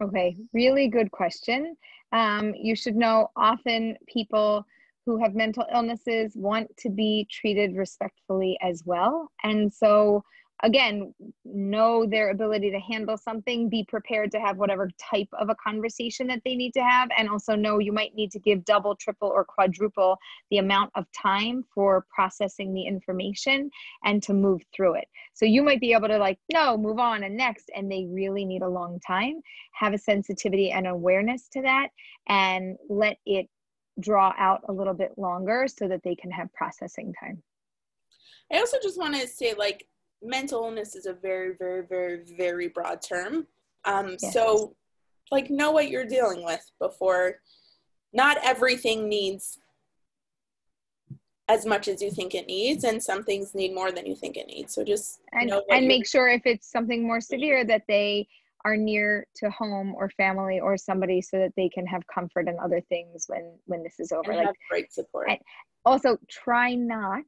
Okay, really good question. Um, you should know often people who have mental illnesses want to be treated respectfully as well. And so again know their ability to handle something be prepared to have whatever type of a conversation that they need to have and also know you might need to give double triple or quadruple the amount of time for processing the information and to move through it. So you might be able to like no move on and next and they really need a long time. Have a sensitivity and awareness to that and let it draw out a little bit longer so that they can have processing time. I also just want to say, like, mental illness is a very, very, very, very broad term. Um, yes. So, like, know what you're dealing with before. Not everything needs as much as you think it needs, and some things need more than you think it needs. So just and and make sure if it's something more severe that they are near to home or family or somebody so that they can have comfort and other things when when this is over. Like great support. also, try not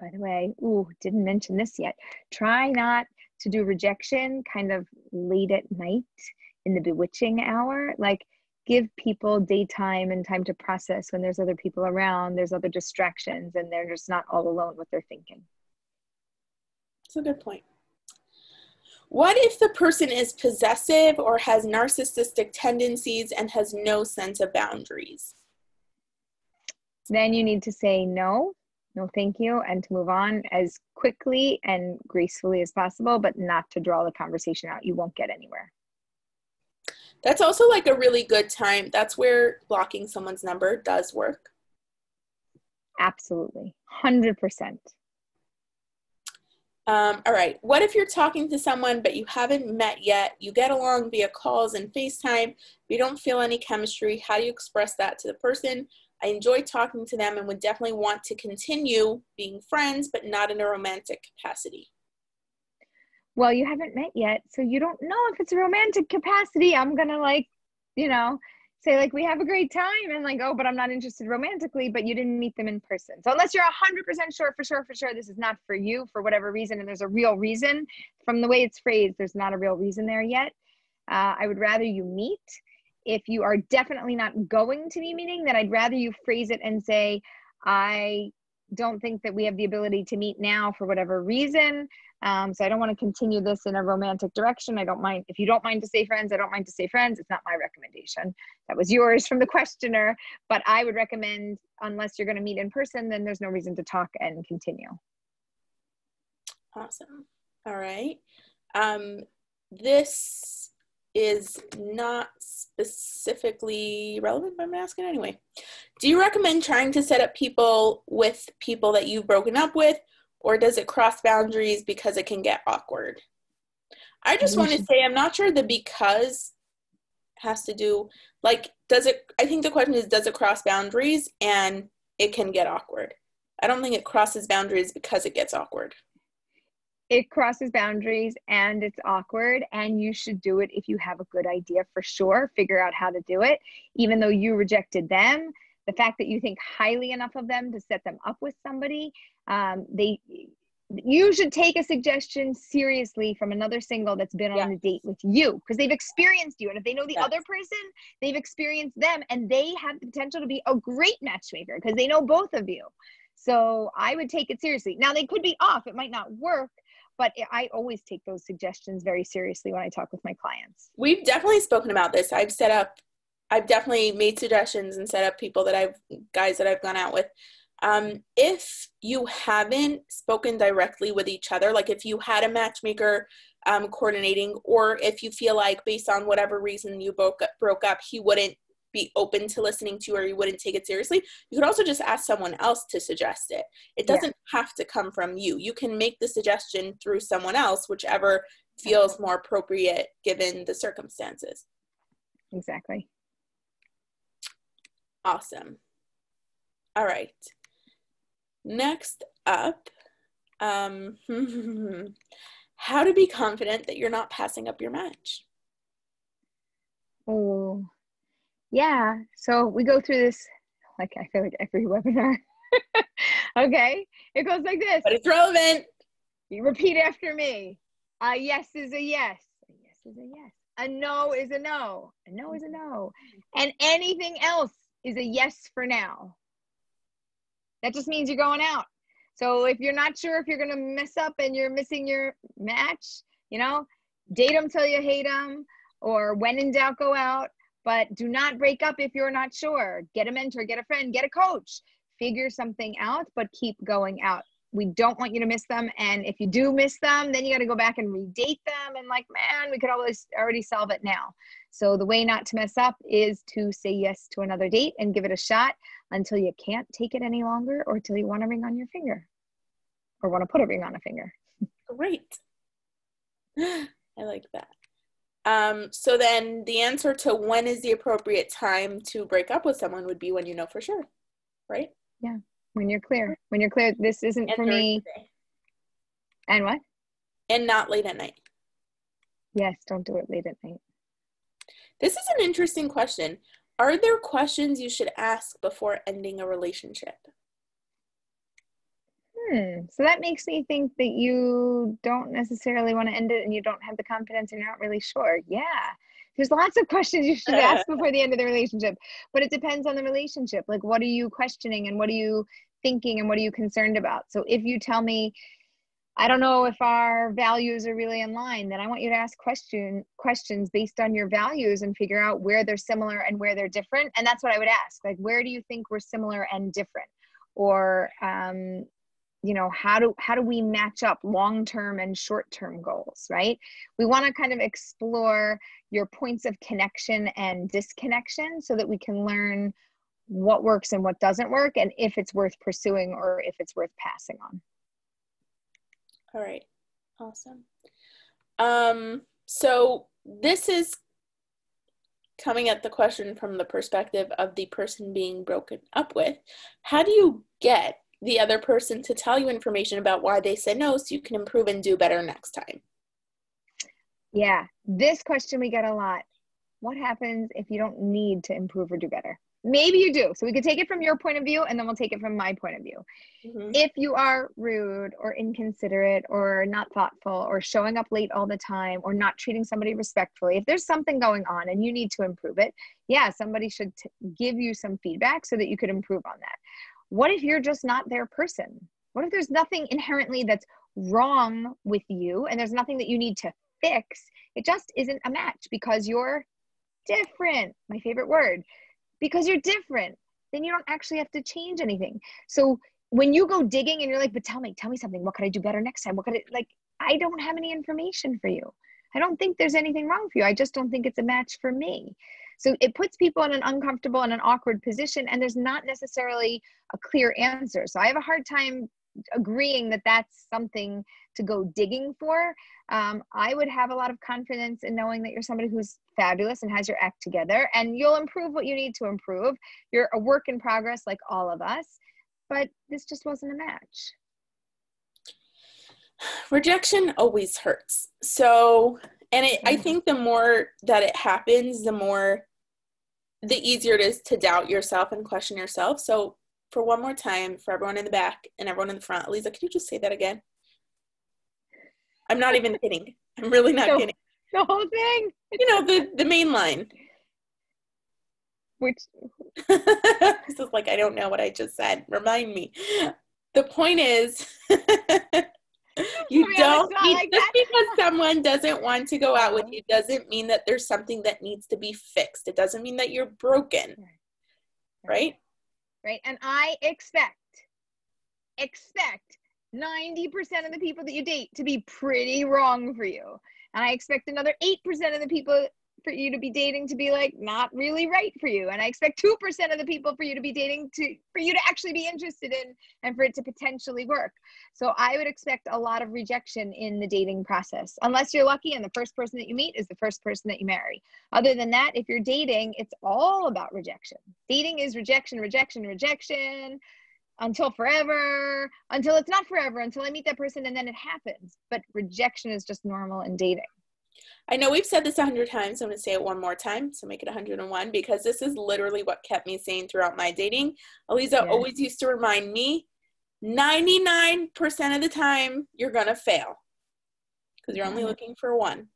by the way, ooh, didn't mention this yet. Try not to do rejection kind of late at night in the bewitching hour. Like give people daytime and time to process when there's other people around, there's other distractions, and they're just not all alone with their thinking. That's a good point. What if the person is possessive or has narcissistic tendencies and has no sense of boundaries? Then you need to say no, no thank you, and to move on as quickly and gracefully as possible, but not to draw the conversation out. You won't get anywhere. That's also like a really good time. That's where blocking someone's number does work. Absolutely. 100%. Um, all right. What if you're talking to someone but you haven't met yet? You get along via calls and FaceTime. You don't feel any chemistry. How do you express that to the person? I enjoy talking to them and would definitely want to continue being friends, but not in a romantic capacity. Well you haven't met yet so you don't know if it's a romantic capacity. I'm gonna like you know say like we have a great time and like oh but i'm not interested romantically but you didn't meet them in person. So unless you're 100% sure for sure for sure this is not for you for whatever reason and there's a real reason. From the way it's phrased there's not a real reason there yet. Uh, i would rather you meet if you are definitely not going to be meeting then i'd rather you phrase it and say i don't think that we have the ability to meet now for whatever reason. Um, so I don't want to continue this in a romantic direction. I don't mind if you don't mind to stay friends. I don't mind to stay friends. It's not my recommendation. That was yours from the questioner, but I would recommend unless you're going to meet in person, then there's no reason to talk and continue. Awesome. All right. Um, this is not specifically relevant, but I'm asking anyway. Do you recommend trying to set up people with people that you've broken up with, or does it cross boundaries because it can get awkward? I just mm-hmm. want to say I'm not sure the because has to do like does it I think the question is does it cross boundaries and it can get awkward. I don't think it crosses boundaries because it gets awkward it crosses boundaries and it's awkward and you should do it if you have a good idea for sure. Figure out how to do it. Even though you rejected them the fact that you think highly enough of them to set them up with somebody um, they you should take a suggestion seriously from another single that's been on a date with you because they've experienced you and if they know the yes. other person they've experienced them and they have the potential to be a great matchmaker because they know both of you. So i would take it seriously. Now they could be off. It might not work but I always take those suggestions very seriously when I talk with my clients. We've definitely spoken about this. I've set up, I've definitely made suggestions and set up people that I've, guys that I've gone out with. Um, if you haven't spoken directly with each other, like if you had a matchmaker um, coordinating, or if you feel like based on whatever reason you broke up, broke up, he wouldn't be open to listening to or you wouldn't take it seriously, you could also just ask someone else to suggest it. It doesn't yeah. have to come from you. You can make the suggestion through someone else, whichever feels more appropriate given the circumstances. Exactly. Awesome. All right. Next up, um, [LAUGHS] how to be confident that you're not passing up your match. Oh, yeah so we go through this like i feel like every [LAUGHS] webinar. [LAUGHS] Okay it goes like this. But it's relevant. You repeat after me. A yes is a yes. A yes is a yes. A no is a no. A no is a no. And anything else is a yes for now. That just means you're going out. So if you're not sure if you're going to mess up and you're missing your match you know date them till you hate them or when in doubt go out but do not break up if you're not sure. Get a mentor, get a friend, get a coach, figure something out, but keep going out. We don't want you to miss them. And if you do miss them, then you got to go back and redate them. And like, man, we could always already solve it now. So the way not to mess up is to say yes to another date and give it a shot until you can't take it any longer or till you want a ring on your finger or want to put a ring on a finger. Great. [GASPS] I like that. Um, so then the answer to when is the appropriate time to break up with someone would be when you know for sure, right? Yeah, when you're clear. When you're clear, this isn't and for me. And what? And not late at night. Yes, don't do it late at night. This is an interesting question. Are there questions you should ask before ending a relationship? Hmm. So that makes me think that you don't necessarily want to end it and you don't have the confidence and you're not really sure. Yeah. There's lots of [LAUGHS] questions you should ask before the end of the relationship, but it depends on the relationship. Like, what are you questioning and what are you thinking and what are you concerned about? So if you tell me, I don't know if our values are really in line, then I want you to ask question questions based on your values and figure out where they're similar and where they're different. And that's what I would ask. Like, where do you think we're similar and different? Or um, you know how do how do we match up long term and short term goals right? We want to kind of explore your points of connection and disconnection so that we can learn what works and what doesn't work and if it's worth pursuing or if it's worth passing on. All right awesome. Um so this is coming at the question from the perspective of the person being broken up with. How do you get the other person to tell you information about why they said no so you can improve and do better next time? Yeah, this question we get a lot. What happens if you don't need to improve or do better? Maybe you do. So we could take it from your point of view and then we'll take it from my point of view. Mm-hmm. If you are rude or inconsiderate or not thoughtful or showing up late all the time or not treating somebody respectfully, if there's something going on and you need to improve it, yeah, somebody should t- give you some feedback so that you could improve on that what if you're just not their person? What if there's nothing inherently that's wrong with you and there's nothing that you need to fix? It just isn't a match because you're different. My favorite word. Because you're different, then you don't actually have to change anything. So when you go digging and you're like, but tell me, tell me something. What could I do better next time? What could I like? I don't have any information for you. I don't think there's anything wrong for you. I just don't think it's a match for me. So it puts people in an uncomfortable and an awkward position, and there's not necessarily a clear answer. So I have a hard time agreeing that that's something to go digging for. Um, I would have a lot of confidence in knowing that you're somebody who's fabulous and has your act together, and you'll improve what you need to improve. You're a work in progress, like all of us, but this just wasn't a match. [SIGHS] Rejection always hurts. So and it, I mm-hmm. think the more that it happens, the more, the easier it is to doubt yourself and question yourself. So, for one more time, for everyone in the back and everyone in the front, Aleeza, can you just say that again? I'm not even kidding. I'm really not kidding. The whole thing. You know, the, the main line. Which [LAUGHS] this is like I don't know what I just said. Remind me. The point is [LAUGHS] [LAUGHS] you don't need, like just because someone doesn't want to go out with uh-huh. you doesn't mean that there's something that needs to be fixed. It doesn't mean that you're broken right. Right. and i expect expect 90% of the people that you date to be pretty wrong for you. And i expect another 8% of the people for you to be dating to be like not really right for you. And i expect 2% of the people for you to be dating to for you to actually be interested in and for it to potentially work. So i would expect a lot of rejection in the dating process unless you're lucky and the first person that you meet is the first person that you marry. Other than that if you're dating it's all about rejection. Dating is rejection rejection rejection until forever until it's not forever until i meet that person and then it happens. But rejection is just normal in dating I know we've said this a hundred times. I'm going to say it one more time, so make it 101 because this is literally what kept me sane throughout my dating. Aleeza yeah. always used to remind me 99% of the time you're going to fail because you're only looking for one.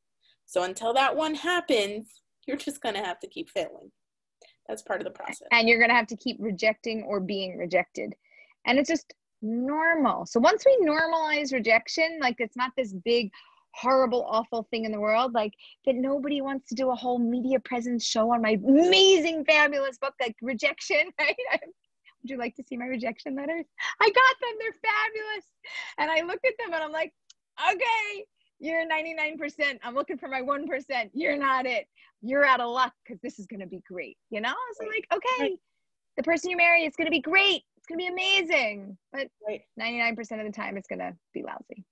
So until that one happens, you're just going to have to keep failing. That's part of the process. And you're going to have to keep rejecting or being rejected. And it's just normal. So once we normalize rejection, like it's not this big, horrible, awful thing in the world, like that nobody wants to do a whole media presence show on my amazing, fabulous book, like rejection, [LAUGHS] right? Would you like to see my rejection letters? I got them, they're fabulous. And I look at them and I'm like, okay, you're 99%. I'm looking for my 1%. You're not it. You're out of luck because this is going to be great. You know? So I'm like, okay, the person you marry is going to be great. It's going to be amazing. But 99% of the time, it's going to be lousy.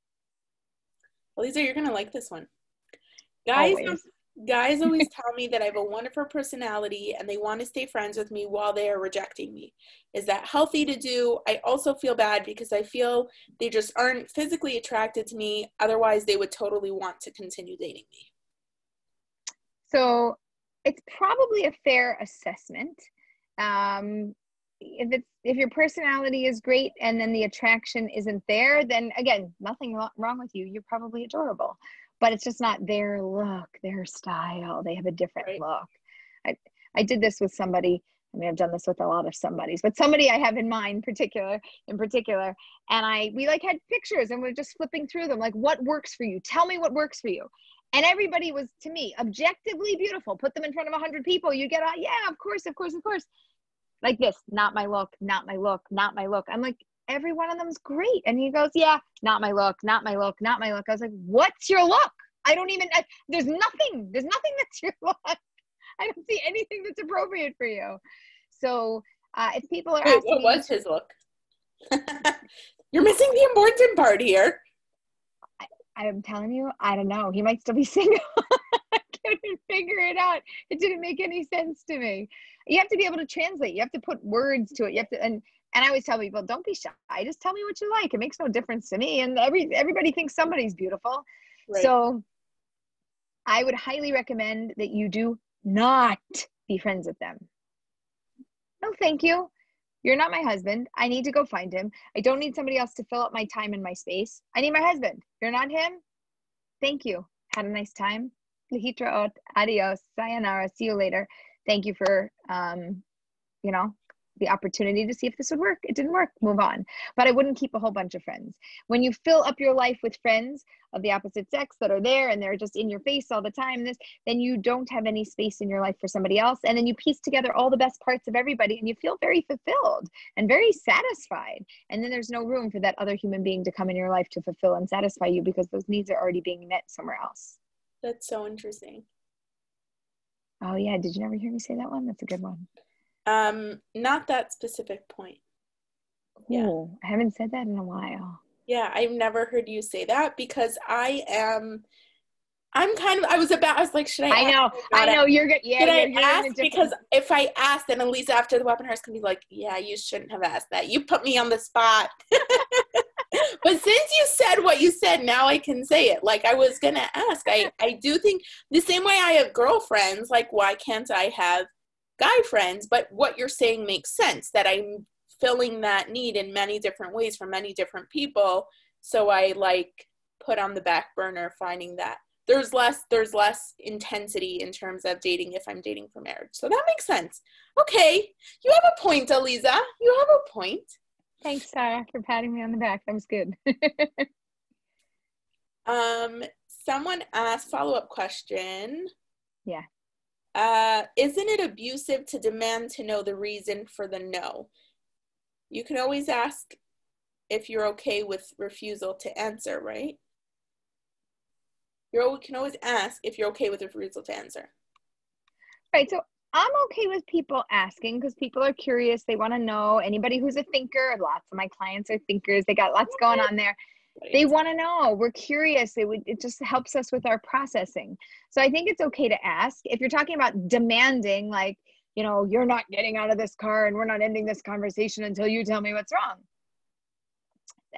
Aleeza, you're gonna like this one. Guys, always. guys always tell me that I have a wonderful personality and they want to stay friends with me while they are rejecting me. Is that healthy to do? I also feel bad because I feel they just aren't physically attracted to me. Otherwise, they would totally want to continue dating me. So it's probably a fair assessment. Um, if it's if your personality is great and then the attraction isn't there, then again, nothing wrong with you. You're probably adorable, but it's just not their look, their style. They have a different right. look. I I did this with somebody. I mean, I've done this with a lot of somebody's, but somebody I have in mind, particular in particular, and I we like had pictures and we're just flipping through them, like what works for you. Tell me what works for you and everybody was to me objectively beautiful put them in front of 100 people you get out yeah of course of course of course like this not my look not my look not my look. I'm like every one of them's great. And he goes yeah not my look not my look not my look. I was like what's your look? I don't even I, there's nothing there's nothing [LAUGHS] that's your look. I don't see anything that's appropriate for you. So uh, if people are Wait, what was his look? [LAUGHS] You're missing the important part here. I'm telling you, I don't know. He might still be [LAUGHS] single. I couldn't figure it out. It didn't make any sense to me. You have to be able to translate. You have to put words to it. You have to and and I always tell people, don't be shy. Just tell me what you like. It makes no difference to me. And every everybody thinks somebody's beautiful. Right. So I would highly recommend that you do not be friends with them. No, thank you. You're not my husband. I need to go find him. I don't need somebody else to fill up my time and my space. I need my husband. You're not him. Thank you. Had a nice time. Adios. Sayonara. See you later. Thank you for, um, you know, the opportunity to see if this would work. It didn't work, move on. But I wouldn't keep a whole bunch of friends. When you fill up your life with friends of the opposite sex that are there and they're just in your face all the time, this then you don't have any space in your life for somebody else. And then you piece together all the best parts of everybody and you feel very fulfilled and very satisfied. And then there's no room for that other human being to come in your life to fulfill and satisfy you because those needs are already being met somewhere else. That's so interesting. Oh yeah, did you never hear me say that one? That's a good one. Um, not that specific point. Yeah. I haven't said that in a while. Yeah, I've never heard you say that because I am I'm kind of I was about I was like, should I I know, I know you're good. Yeah, should you're, I ask because if I ask then Aleeza after the webinar is gonna be like, Yeah, you shouldn't have asked that. You put me on the spot. [LAUGHS] but since you said what you said, now I can say it. Like I was gonna ask. I, [LAUGHS] I do think the same way I have girlfriends, like why can't I have guy friends, but what you're saying makes sense that I'm filling that need in many different ways for many different people. So I like put on the back burner finding that there's less there's less intensity in terms of dating if I'm dating for marriage. So that makes sense. Okay, you have a point, Aleeza. You have a point. Thanks, Sarah, for patting me on the back. That was good. [LAUGHS] um, someone asked follow up question. Yeah. Uh, isn't it abusive to demand to know the reason for the no? You can always ask if you're okay with refusal to answer, right? You can always ask if you're okay with refusal to answer. Right. So I'm okay with people asking because people are curious. They want to know. Anybody who's a thinker, lots of my clients are thinkers. They got lots going on there. They want to know. We're curious. It would it just helps us with our processing. So i think it's okay to ask. If you're talking about demanding like you know you're not getting out of this car and we're not ending this conversation until you tell me what's wrong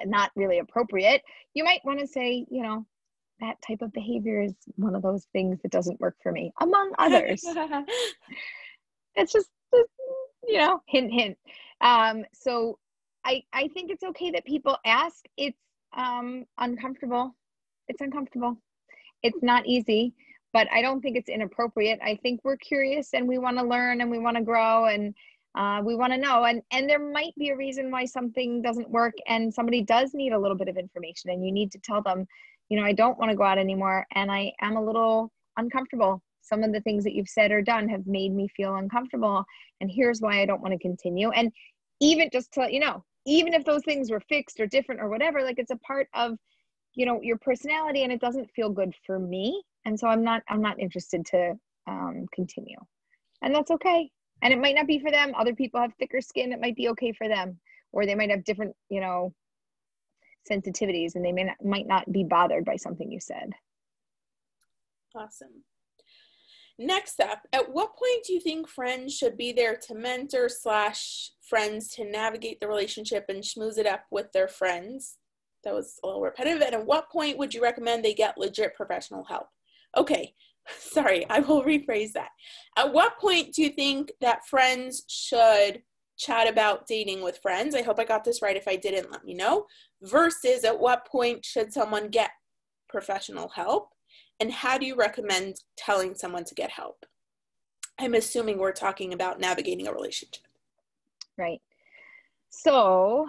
not really appropriate. You might want to say you know that type of behavior is one of those things that doesn't work for me among [LAUGHS] others it's just, just you know hint hint um so i i think it's okay that people ask it's um, uncomfortable. It's uncomfortable. It's not easy, but I don't think it's inappropriate. I think we're curious and we want to learn and we want to grow and uh, we want to know. And and there might be a reason why something doesn't work and somebody does need a little bit of information and you need to tell them, you know, I don't want to go out anymore and I am a little uncomfortable. Some of the things that you've said or done have made me feel uncomfortable, and here's why I don't want to continue. And even just to let you know, even if those things were fixed or different or whatever like it's a part of you know your personality and it doesn't feel good for me. And so i'm not i'm not interested to um, continue. And that's okay. And it might not be for them. Other people have thicker skin. It might be okay for them. Or they might have different you know sensitivities and they may not, might not be bothered by something you said awesome Next up, at what point do you think friends should be there to mentor slash friends to navigate the relationship and schmooze it up with their friends? That was a little repetitive. And at what point would you recommend they get legit professional help? Okay, [LAUGHS] sorry, I will rephrase that. At what point do you think that friends should chat about dating with friends. I hope I got this right. If I didn't, let me know. Versus at what point should someone get professional help? And how do you recommend telling someone to get help? I'm assuming we're talking about navigating a relationship. Right. So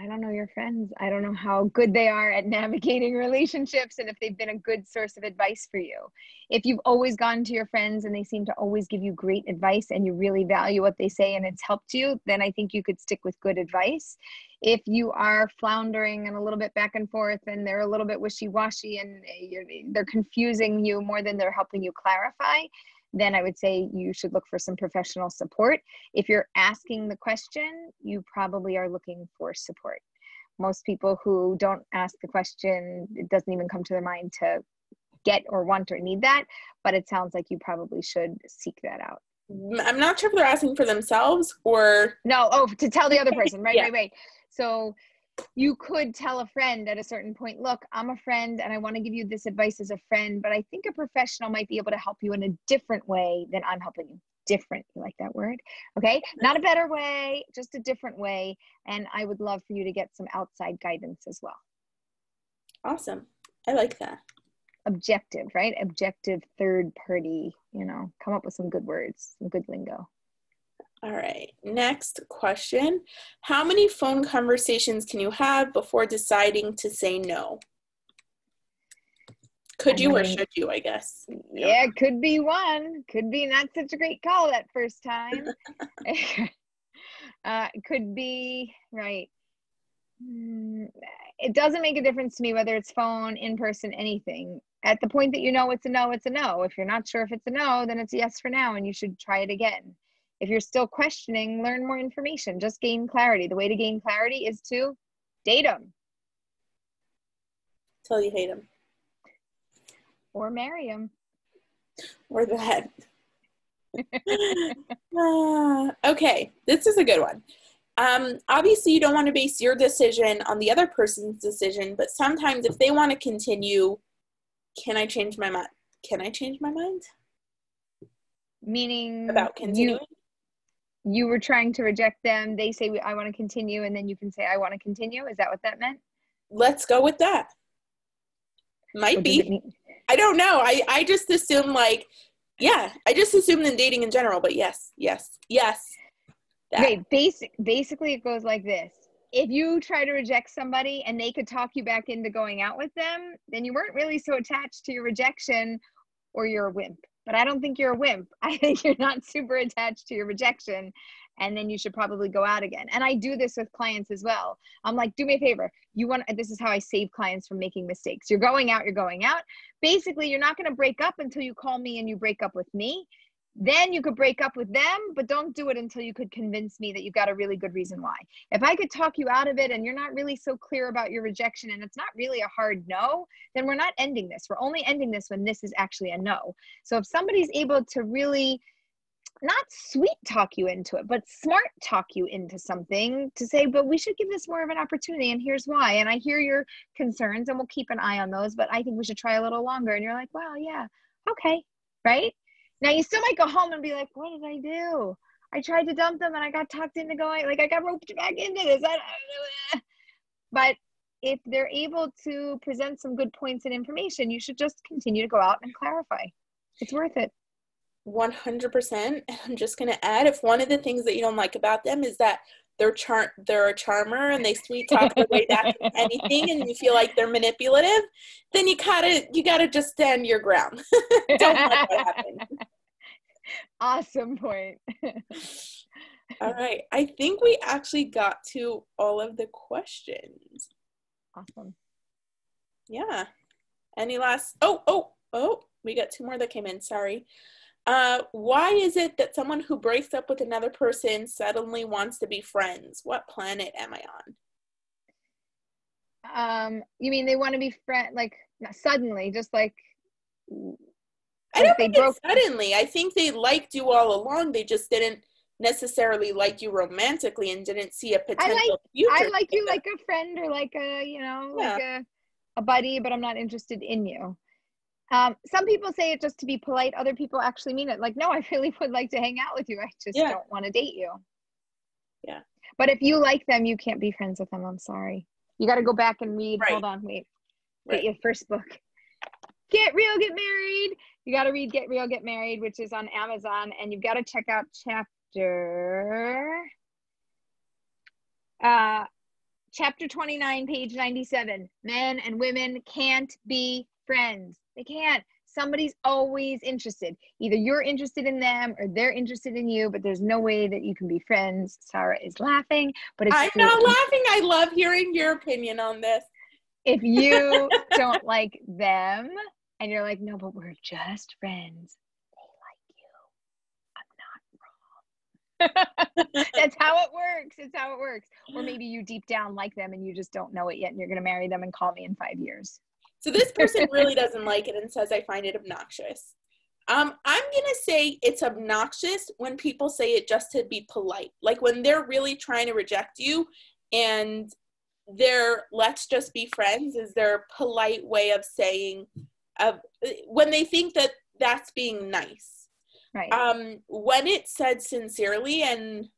I don't know your friends. I don't know how good they are at [LAUGHS] navigating relationships and if they've been a good source of advice for you. If you've always gone to your friends and they seem to always give you great advice and you really value what they say and it's helped you, then I think you could stick with good advice. If you are floundering and a little bit back and forth and they're a little bit wishy washy and eh, they're confusing you more than they're helping you clarify, then I would say you should look for some professional support. If you're asking the question, you probably are looking for support. Most people who don't ask the question, it doesn't even come to their mind to get or want or need that, but it sounds like you probably should seek that out. Mm, I'm not sure if they're asking for themselves or no. Oh, to tell the other [LAUGHS] person, right, yeah. right, right. So you could tell a friend at a certain point, look, I'm a friend and I want to give you this advice as a friend, but I think a professional might be able to help you in a different way than I'm helping you. Different, you like that word? Okay, not a better way, just a different way. And I would love for you to get some outside guidance as well. Awesome. I like that. Objective, right? Objective third party, you know, come up with some good words, some good lingo. All right, next question. How many phone conversations can you have before deciding to say no? Could you or should you, I guess? Yeah, could be one. Could be not such a great call that first time. [LAUGHS] uh, could be, right. Mm, it doesn't make a difference to me whether it's phone, in person, anything. At the point that you know it's a no, it's a no. If you're not sure if it's a no, then it's a yes for now and you should try it again if you're still questioning, learn more information. Just gain clarity. The way to gain clarity is to date them. Till you hate them. Or marry them. Or that. [LAUGHS] uh, okay, this is a good one. Um, obviously, you don't want to base your decision on the other person's decision, but sometimes if they want to continue, can I change my mind? Can I change my mind? Meaning about continuing? You, you were trying to reject them they say i want to continue and then you can say i want to continue. Is that what that meant? Let's go with that. Might be. i don't know. I i just assume like yeah i just assume in dating in general but yes yes yes. That. okay basic basically it goes like this. If you try to reject somebody and they could talk you back into going out with them then you weren't really so attached to your rejection or you're a wimp but I don't think you're a wimp. [LAUGHS] I think you're not super attached to your rejection. And then you should probably go out again. And I do this with clients as well. I'm like, do me a favor. You want, this is how I save clients from making mistakes. You're going out, you're going out. Basically, you're not going to break up until you call me and you break up with me then you could break up with them, but don't do it until you could convince me that you've got a really good reason why. If I could talk you out of it and you're not really so clear about your rejection and it's not really a hard no, then we're not ending this. We're only ending this when this is actually a no. So if somebody's able to really not sweet talk you into it, but smart talk you into something to say, but we should give this more of an opportunity. And here's why. And I hear your concerns and we'll keep an eye on those, but I think we should try a little longer. And you're like, wow, yeah, okay, right? Now you still might go home and be like, what did I do? I tried to dump them and I got talked into going, like I got roped back into this. But if they're able to present some good points and information, you should just continue to go out and clarify. It's worth it. 100%. And i'm just going to add if one of the things that you don't like about them is that they're char- they're a charmer and they sweet talk their way back to anything and you feel like they're manipulative, then you gotta you gotta just stand your ground. [LAUGHS] don't let that happen. [LAUGHS] Awesome point. [LAUGHS] all right. I think we actually got to all of the questions. Awesome. Yeah. Any last oh oh oh we got two more that came in. Sorry. Uh, why is it that someone who breaks up with another person suddenly wants to be friends? What planet am I on? Um, you mean they want to be friend like suddenly, just like I don't think broke- suddenly. I think they liked you all along. They just didn't necessarily like you romantically and didn't see a potential I like, future. I like you like a friend or like a you know yeah. like a a buddy, but I'm not interested in you. Um, some people say it just to be polite. Other people actually mean it. Like, no, [LAUGHS] I really would like to hang out with you. I just yeah. don't want to date you. Yeah. But if you like them, you can't be friends with them. I'm sorry. You got to go back and read. Right. Hold on, wait. Right. Get your first book. Get Real, Get Married. You got to read Get Real, Get Married, which is on Amazon, and you've got to check out chapter uh chapter 29 page 97 men and women can't be friends they can't somebody's always interested either you're interested in them or they're interested in you but there's no way that you can be friends sarah is laughing but I'm not laughing. I love hearing your opinion on this. if you [LAUGHS] don't like them and you're like no but we're just friends. They like you. I'm not wrong. [LAUGHS] That's how it works. It's how it works. Or maybe you deep down like them and you just don't know it yet and you're going to marry them and call me in five years. So this person really doesn't like it and says I find it obnoxious. Um, I'm gonna say it's obnoxious when people say it just to be polite. Like when they're really trying to reject you and their let's just be friends is their polite way of saying of when they think that that's being nice. right Um, when it's said sincerely, and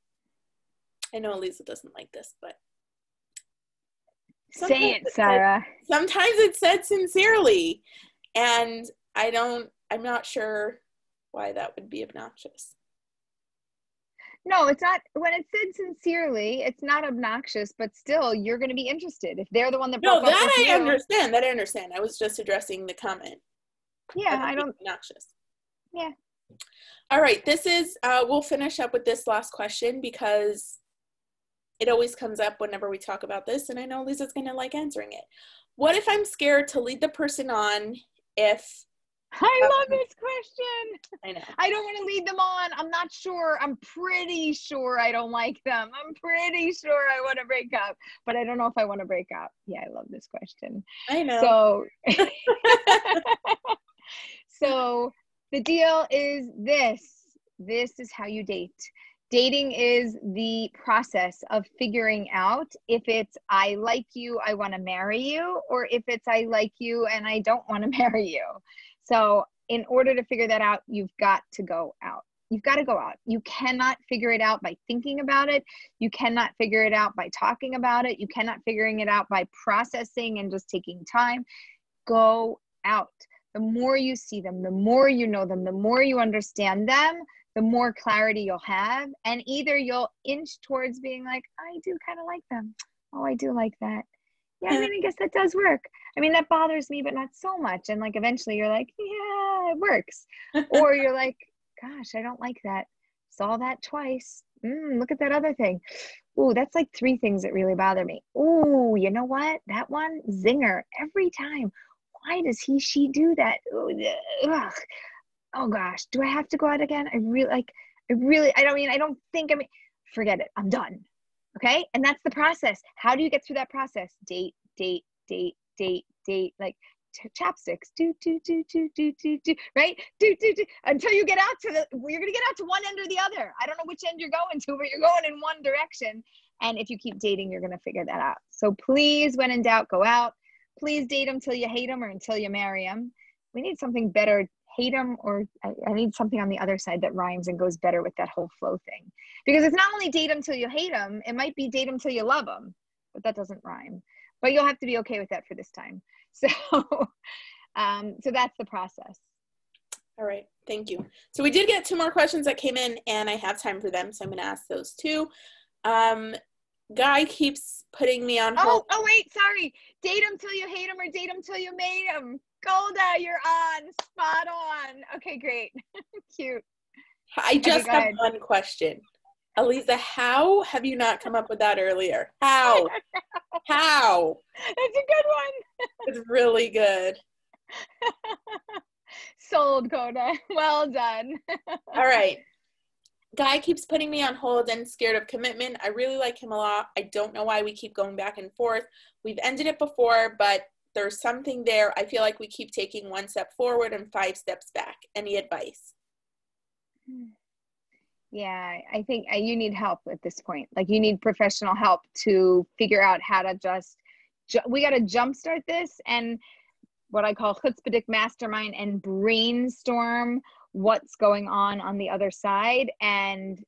I know Lisa doesn't like this, but say it said- sarah sometimes it's said sincerely, and I don't. I'm not sure why that would be obnoxious. No it's not when it's said sincerely it's not obnoxious but still you're going to be interested if they're the one that No, broke up that I you, understand. That I understand. I was just addressing the comment. yeah i don't obnoxious. Yeah. All right. This is. Uh, we'll finish up with this last question because it always comes up whenever we talk about this, and I know Lisa's gonna like answering it. What if I'm scared to lead the person on if i love this question I know? I don't want to lead them on. I'm not sure. I'm pretty sure I don't like them. I'm pretty sure I want to break up, but I don't know if I want to break up. Yeah, I love this question. I know. So, [LAUGHS] so the deal is this this is how you date. Dating is the process of figuring out if it's I like you, I want to marry you, or if it's I like you and I don't want to [LAUGHS] marry you. So, in order to figure that out, you've got to go out. You've got to go out. You cannot figure it out by thinking about it. You cannot figure it out by talking about it. You cannot figuring it out by processing and just taking time. Go out. The more you see them, the more you know them, the more you understand them, the more clarity you'll have. And either you'll inch towards being like, I do kind of like them. Oh, I do like that. Yeah, I mean, I guess that does work. I mean, that bothers me, but not so much. And like eventually you're like, yeah, it works. [LAUGHS] or you're like, gosh, I don't like that. Saw that twice. Mm, look at that other thing. Ooh, that's like three things that really bother me. Ooh, you know what? That one, zinger, every time. Why does he, she do that? Ooh, ugh. Oh gosh, do I have to go out again? I really like, I really, I don't mean, I don't think I mean, forget it. I'm done. Okay. And that's the process. How do you get through that process? Date, date, date, date, date, like chapsticks, do, do, do, do, do, do, do, right? Do, do, do, until you get out to the, you're going to get out to one end or the other. I don't know which end you're going to, but you're going in one direction. And if you keep dating, you're going to figure that out. So please, when in doubt, go out. Please date them till you hate them or until you marry them. We need something better. Hate them, or I, I need something on the other side that rhymes and goes better with that whole flow thing. Because it's not only date them till you hate them, it might be date them till you love them, but that doesn't rhyme. But you'll have to be okay with that for this time. [LAUGHS] So, um, so that's the process. All right, thank you. So we did get two more questions that came in, and I have time for them, so I'm going to ask those two. Um, Guy keeps putting me on Oh, hold. oh oh, wait, sorry. Date them till you hate them, or date them till you made them. Golda, you're on, spot on. Okay, great, [LAUGHS] cute. I just go have ahead. one question. Aleeza, how have you not come up with that earlier? How? [LAUGHS] How? That's a good one. [LAUGHS] It's really good. [LAUGHS] Sold, Golda. Well done. All right. Guy keeps putting me on hold and scared of commitment. I really like him a lot. I don't know why we keep going back and forth. We've ended it before, but there's something there. I feel like we keep taking one step forward and five steps back. Any advice? Hmm. Yeah, I think uh, you need help at this point. Like you need professional help to figure out how to just. Ju- we got to jumpstart this and what I call chutzpahdik mastermind and brainstorm what's going on on the other side and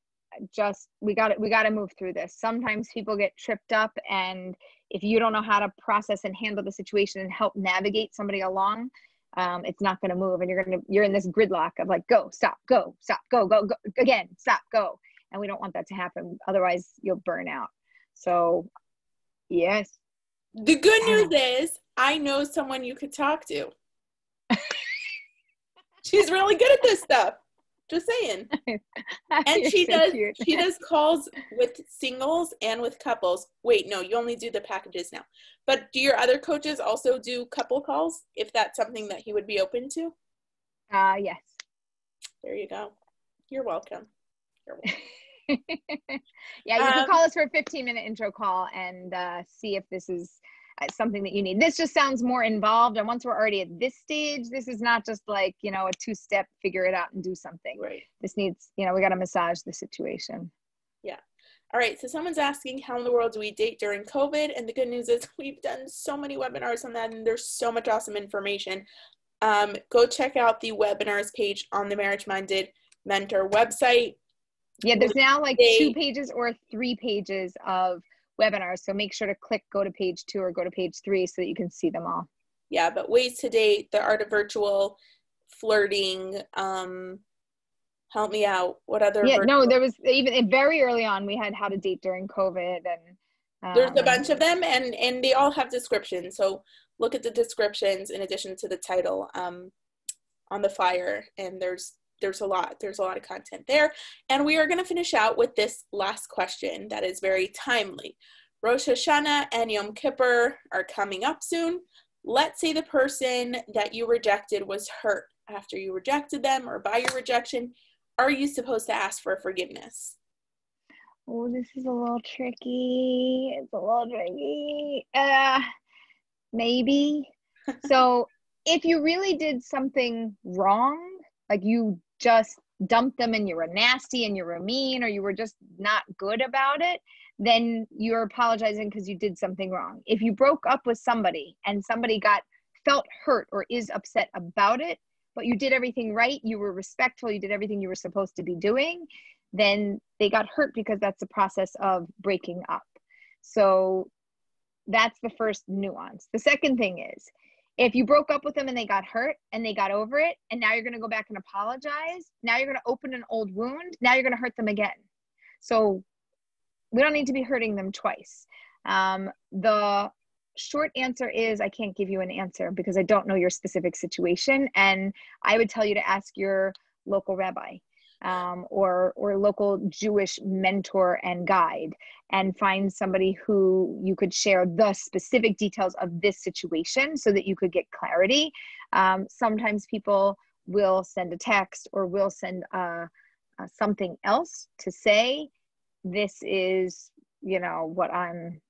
just we got to we got to move through this sometimes people get tripped up and if you don't know how to process and handle the situation and help navigate somebody along um, it's not going to move and you're going to you're in this gridlock of like go stop go stop go go go again stop go. And we don't want that to happen otherwise you'll burn out. So yes. The good [SIGHS] news is i know someone you could talk to. [LAUGHS] She's really good at this stuff just saying. [LAUGHS] and she so does cute. she does calls with singles and with couples. Wait, no, you only do the packages now. But do your other coaches also do couple calls if that's something that he would be open to? Uh yes. There you go. You're welcome. You're welcome. [LAUGHS] yeah, you um, can call us for a 15 minute intro call and uh, see if this is something that you need. This just sounds more involved. And once we're already at this stage, this is not just like, you know, a two step figure it out and do something. Right. This needs, you know, we got to massage the situation. Yeah. All right. So someone's asking, how in the world do we date during COVID? And the good news is [LAUGHS] we've done so many webinars on that and there's so much awesome information. Um, go check out the webinars page on the Marriage Minded Mentor website. Yeah, there's now like two pages or three pages of webinars. So make sure to click go to page two or go to page three so that you can see them all. Yeah, but ways to date, the art of virtual, flirting, um, help me out. What other? Yeah, no, there was even very early on. We had how to date during COVID, and um, there's a bunch of them, and and they all have descriptions. So look at the descriptions in addition to the title um, on the flyer, and there's there's a lot there's a lot of content there. And we are going to finish out with this last question that is very timely. Rosh hashanah and yom kippur are coming up soon. Let's say the person that you rejected was hurt after you rejected them or by your rejection. Are you supposed to ask for forgiveness? Oh this is a little tricky. It's a little tricky. Uh maybe. [LAUGHS] So if you really did something wrong like you just dumped them and you were nasty and you were mean or you were just not good about it, then you're apologizing because you did something wrong. If you broke up with somebody and somebody got felt hurt or is upset about it, but you did everything right, you were respectful, you did everything you were supposed to be doing, then they got hurt because that's the process of breaking up. So that's the first nuance. The second thing is if you broke up with them and they got hurt and they got over it and now you're going to go back and apologize now you're going to open an old wound now you're going to hurt them again. So we don't need to be hurting them twice. Um, the short answer is i can't give you an answer because i don't know your specific situation and i would tell you to ask your local rabbi um, or or local Jewish mentor and guide, and find somebody who you could share the specific details of this situation so that you could get clarity. Um, sometimes people will send a text or will send uh, uh, something else to say, "This is you know what I'm."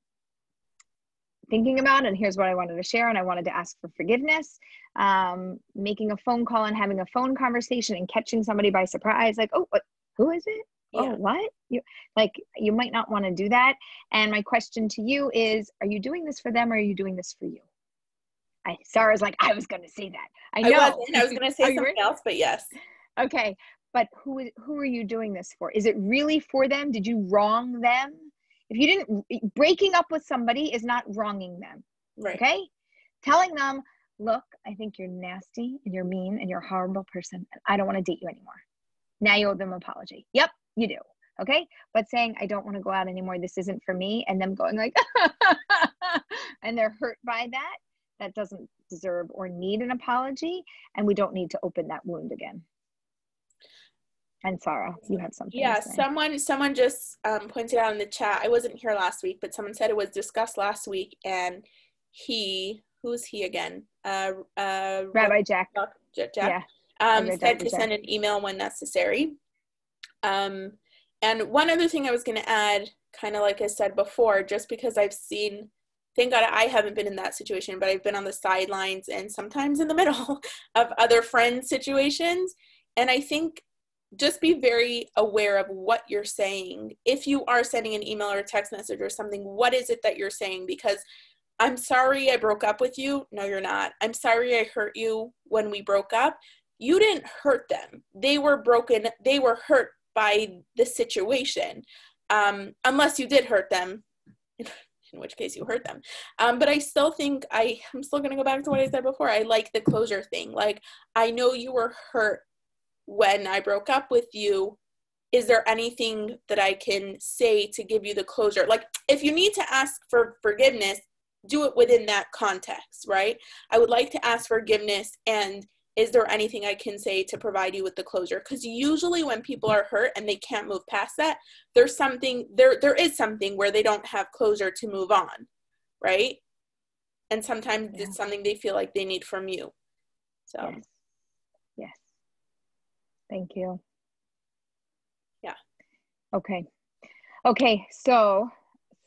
Thinking about and here's what i wanted to share and i wanted to ask for forgiveness. Um, making a phone call and having a phone conversation and catching somebody by surprise like oh what, who is it? Oh, yeah. oh what? You like you might not want to do that. And my question to you is are you doing this for them or are you doing this for you? I sarah's like i was going to say that. I know. i. I was going [LAUGHS] to say something else but yes. Okay but who who are you doing this for? Is it really for them? Did you wrong them if you didn't breaking up with somebody is not wronging them right. okay? Telling them look i think you're nasty and you're mean and you're a horrible person and i don't want to date you anymore. Now you owe them an apology. Yep you do okay? But saying i don't want to go out anymore. This isn't for me and them going like [LAUGHS] and they're hurt by that that doesn't deserve or need an apology and we don't need to open that wound again and Sarah, you had something. Yeah, someone someone just um, pointed out in the chat. I wasn't here last week, but someone said it was discussed last week, and he, who's he again? Uh, uh, Rabbi Jack. Jack. Yeah. Um, said to send an email when necessary. Um, and one other thing I was going to add, kind of like I said before, just because I've seen, thank God I haven't been in that situation, but I've been on the sidelines and sometimes in the [LAUGHS] middle of other friends' situations. And I think just be very aware of what you're saying. If you are sending an email or a text message or something, what is it that you're saying? Because I'm sorry I broke up with you. No, you're not. I'm sorry I hurt you when we broke up. You didn't hurt them. They were broken. They were hurt by the situation um, unless you did hurt them [LAUGHS] in which case you hurt them um, but i still think i i'm still going to go back to what i said before i like the closure thing like i know you were hurt when i broke up with you is there anything that i can say to give you the closure like if you need to ask for forgiveness do it within that context right i would like to ask forgiveness and is there anything I can say to provide you with the closure? Because usually when people are hurt and they can't move past that, there's something there there is something where they don't have closure to move on, right? And sometimes yeah. it's something they feel like they need from you. So yes. Thank you. Yeah. Okay. Okay, so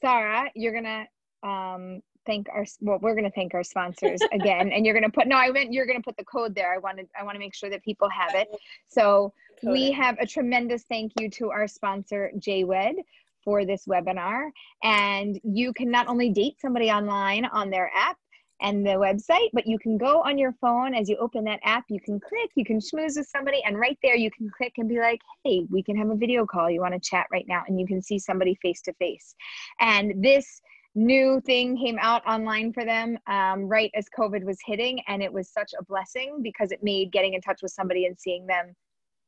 Sarah, you're gonna um thank our well we're going to thank our sponsors [LAUGHS] again and you're going to put no i meant you're going to put the code there i wanted i want to make sure that people have it so we have a tremendous thank you to our sponsor JWed for this webinar and you can not only date somebody online on their app and the website, but you can go on your phone as you open that app, you can click, you can schmooze with somebody, and right there you can click and be like, hey, we can have a video call. You want to chat right now, and you can see somebody face to face. And this new thing came out online for them um, right as COVID was hitting. And it was such a blessing because it made getting in touch with somebody and seeing them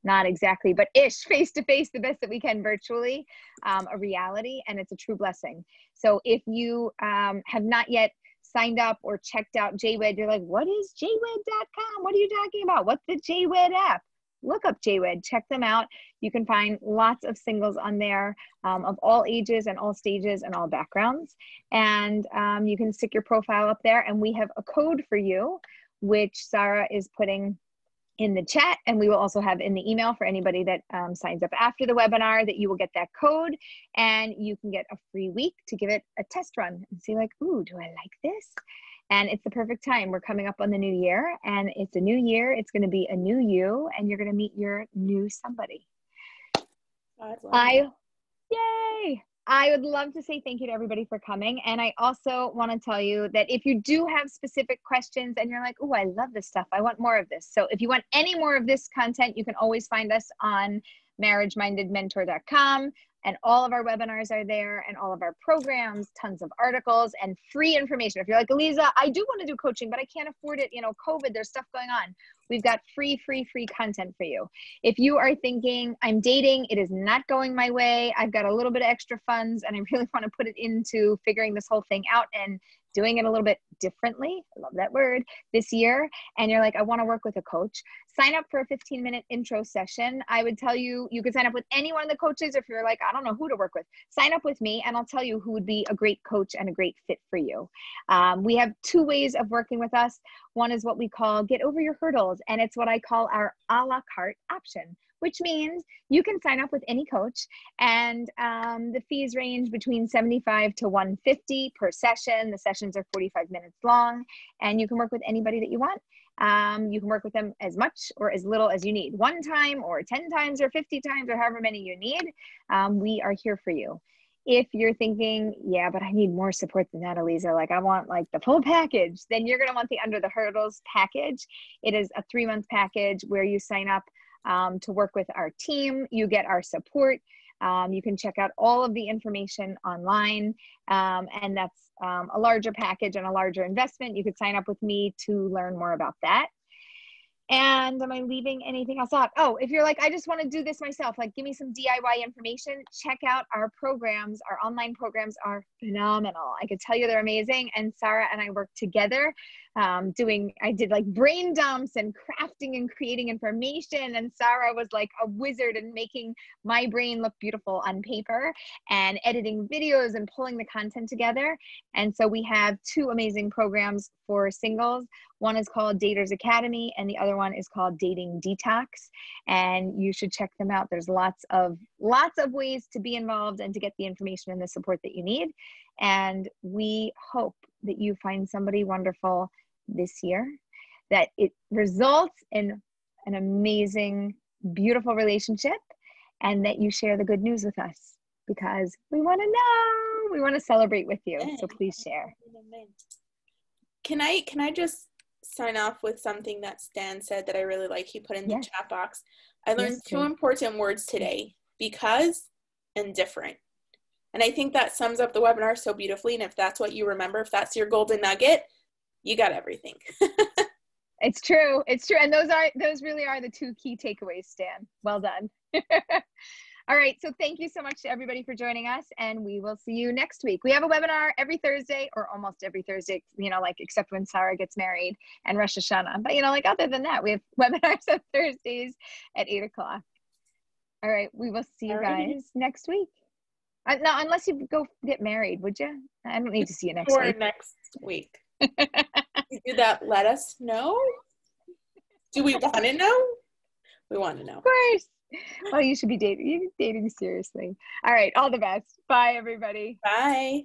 not exactly, but ish face to face, the best that we can virtually, um, a reality. And it's a true blessing. So if you um, have not yet signed up or checked out JWed, you're like, what is jwed.com? What are you talking about? What's the JWed app? look up JWed, check them out. You can find lots of singles on there um, of all ages and all stages and all backgrounds. And um, you can stick your profile up there. And we have a code for you, which Sarah is putting in the chat. And we will also have in the email for anybody that um, signs up after the webinar that you will get that code and you can get a free week to give it a test run and see like, ooh, do I like this? and it's the perfect time. We're coming up on the new year, and it's a new year. It's going to be a new you, and you're going to meet your new somebody. I, yay! I would love to say thank you to everybody for coming. And I also want to tell you that if you do have specific questions and you're like, oh, I love this stuff, I want more of this. So if you want any more of this content, you can always find us on marriagemindedmentor.com and all of our webinars are there and all of our programs tons of articles and free information. If you're like Aleeza I do want to do coaching but I can't afford it. You know COVID there's stuff going on we've got free free free content for you. If you are thinking I'm dating it is not going my way I've got a little bit of extra funds and I [LAUGHS] really want to put it into figuring this whole thing out and doing it a little bit differently, I love that word, this year, and you're like, I want to work with a coach, sign up for a 15 minute intro session. I would tell you, you could sign up with any one of the coaches. If you're like, I don't know who to work with, sign up with me and I'll tell you who would be a great coach and a great fit for you. Um, we have two ways of working with us. One is what we call get over your hurdles, and it's what I call our a la carte option which means you can sign up with any coach and um, the fees range between 75 to 150 per session. The sessions are 45 minutes long and you can work with anybody that you want. Um, you can work with them as much or as little as you need one time or 10 times or 50 times or however many you need. Um, we are here for you. If you're thinking, yeah, but I need more support than that, Aleeza, like I want like the full package, then you're going to want the Under the Hurdles package. It is a three month package where you sign up um, to work with our team. You get our support. Um, you can check out all of the information online, um, and that's um, a larger package and a larger investment. You could sign up with me to learn more about that. And am I leaving anything else out? Oh, if you're like, I just want to do this myself, like give me some DIY information, check out our programs. Our online programs are phenomenal. I could tell you they're amazing. And Sarah and I work together um, doing, I did like brain dumps and crafting and creating information. And Sarah was like a wizard and making my brain look beautiful on paper and editing videos and pulling the content together. And so we have two amazing programs for singles. One is called Daters Academy, and the other one is called Dating Detox. And you should check them out. There's lots of lots of ways to be involved and to get the information and the support that you need. And we hope that you find somebody wonderful this year, that it results in an amazing, beautiful relationship, and that you share the good news with us because we want to know, we want to celebrate with you. So please share. Can I can I just sign off with something that Stan said that I really like? He put in the yes. chat box. I learned yes, two important words today: because and different. And I think that sums up the webinar so beautifully. And if that's what you remember, if that's your golden nugget, you got everything. [LAUGHS] it's true. It's true. And those are those really are the two key takeaways, Stan. Well done. [LAUGHS] All right. So thank you so much to everybody for joining us, and we will see you next week. We have a webinar every Thursday, or almost every Thursday, you know, like except when Sarah gets married and Rosh Hashanah. But, you know, like other than that, we have [LAUGHS] webinars on Thursdays at 8 o'clock. All right. We will see you guys next week. No, unless you go get married, would you? I don't need to see you next week. or week. next week. [LAUGHS] you do that, let us know. Do we want to know? We want to know. Of course well, you should be dating. You dating seriously. All right. All the best. Bye, everybody. Bye.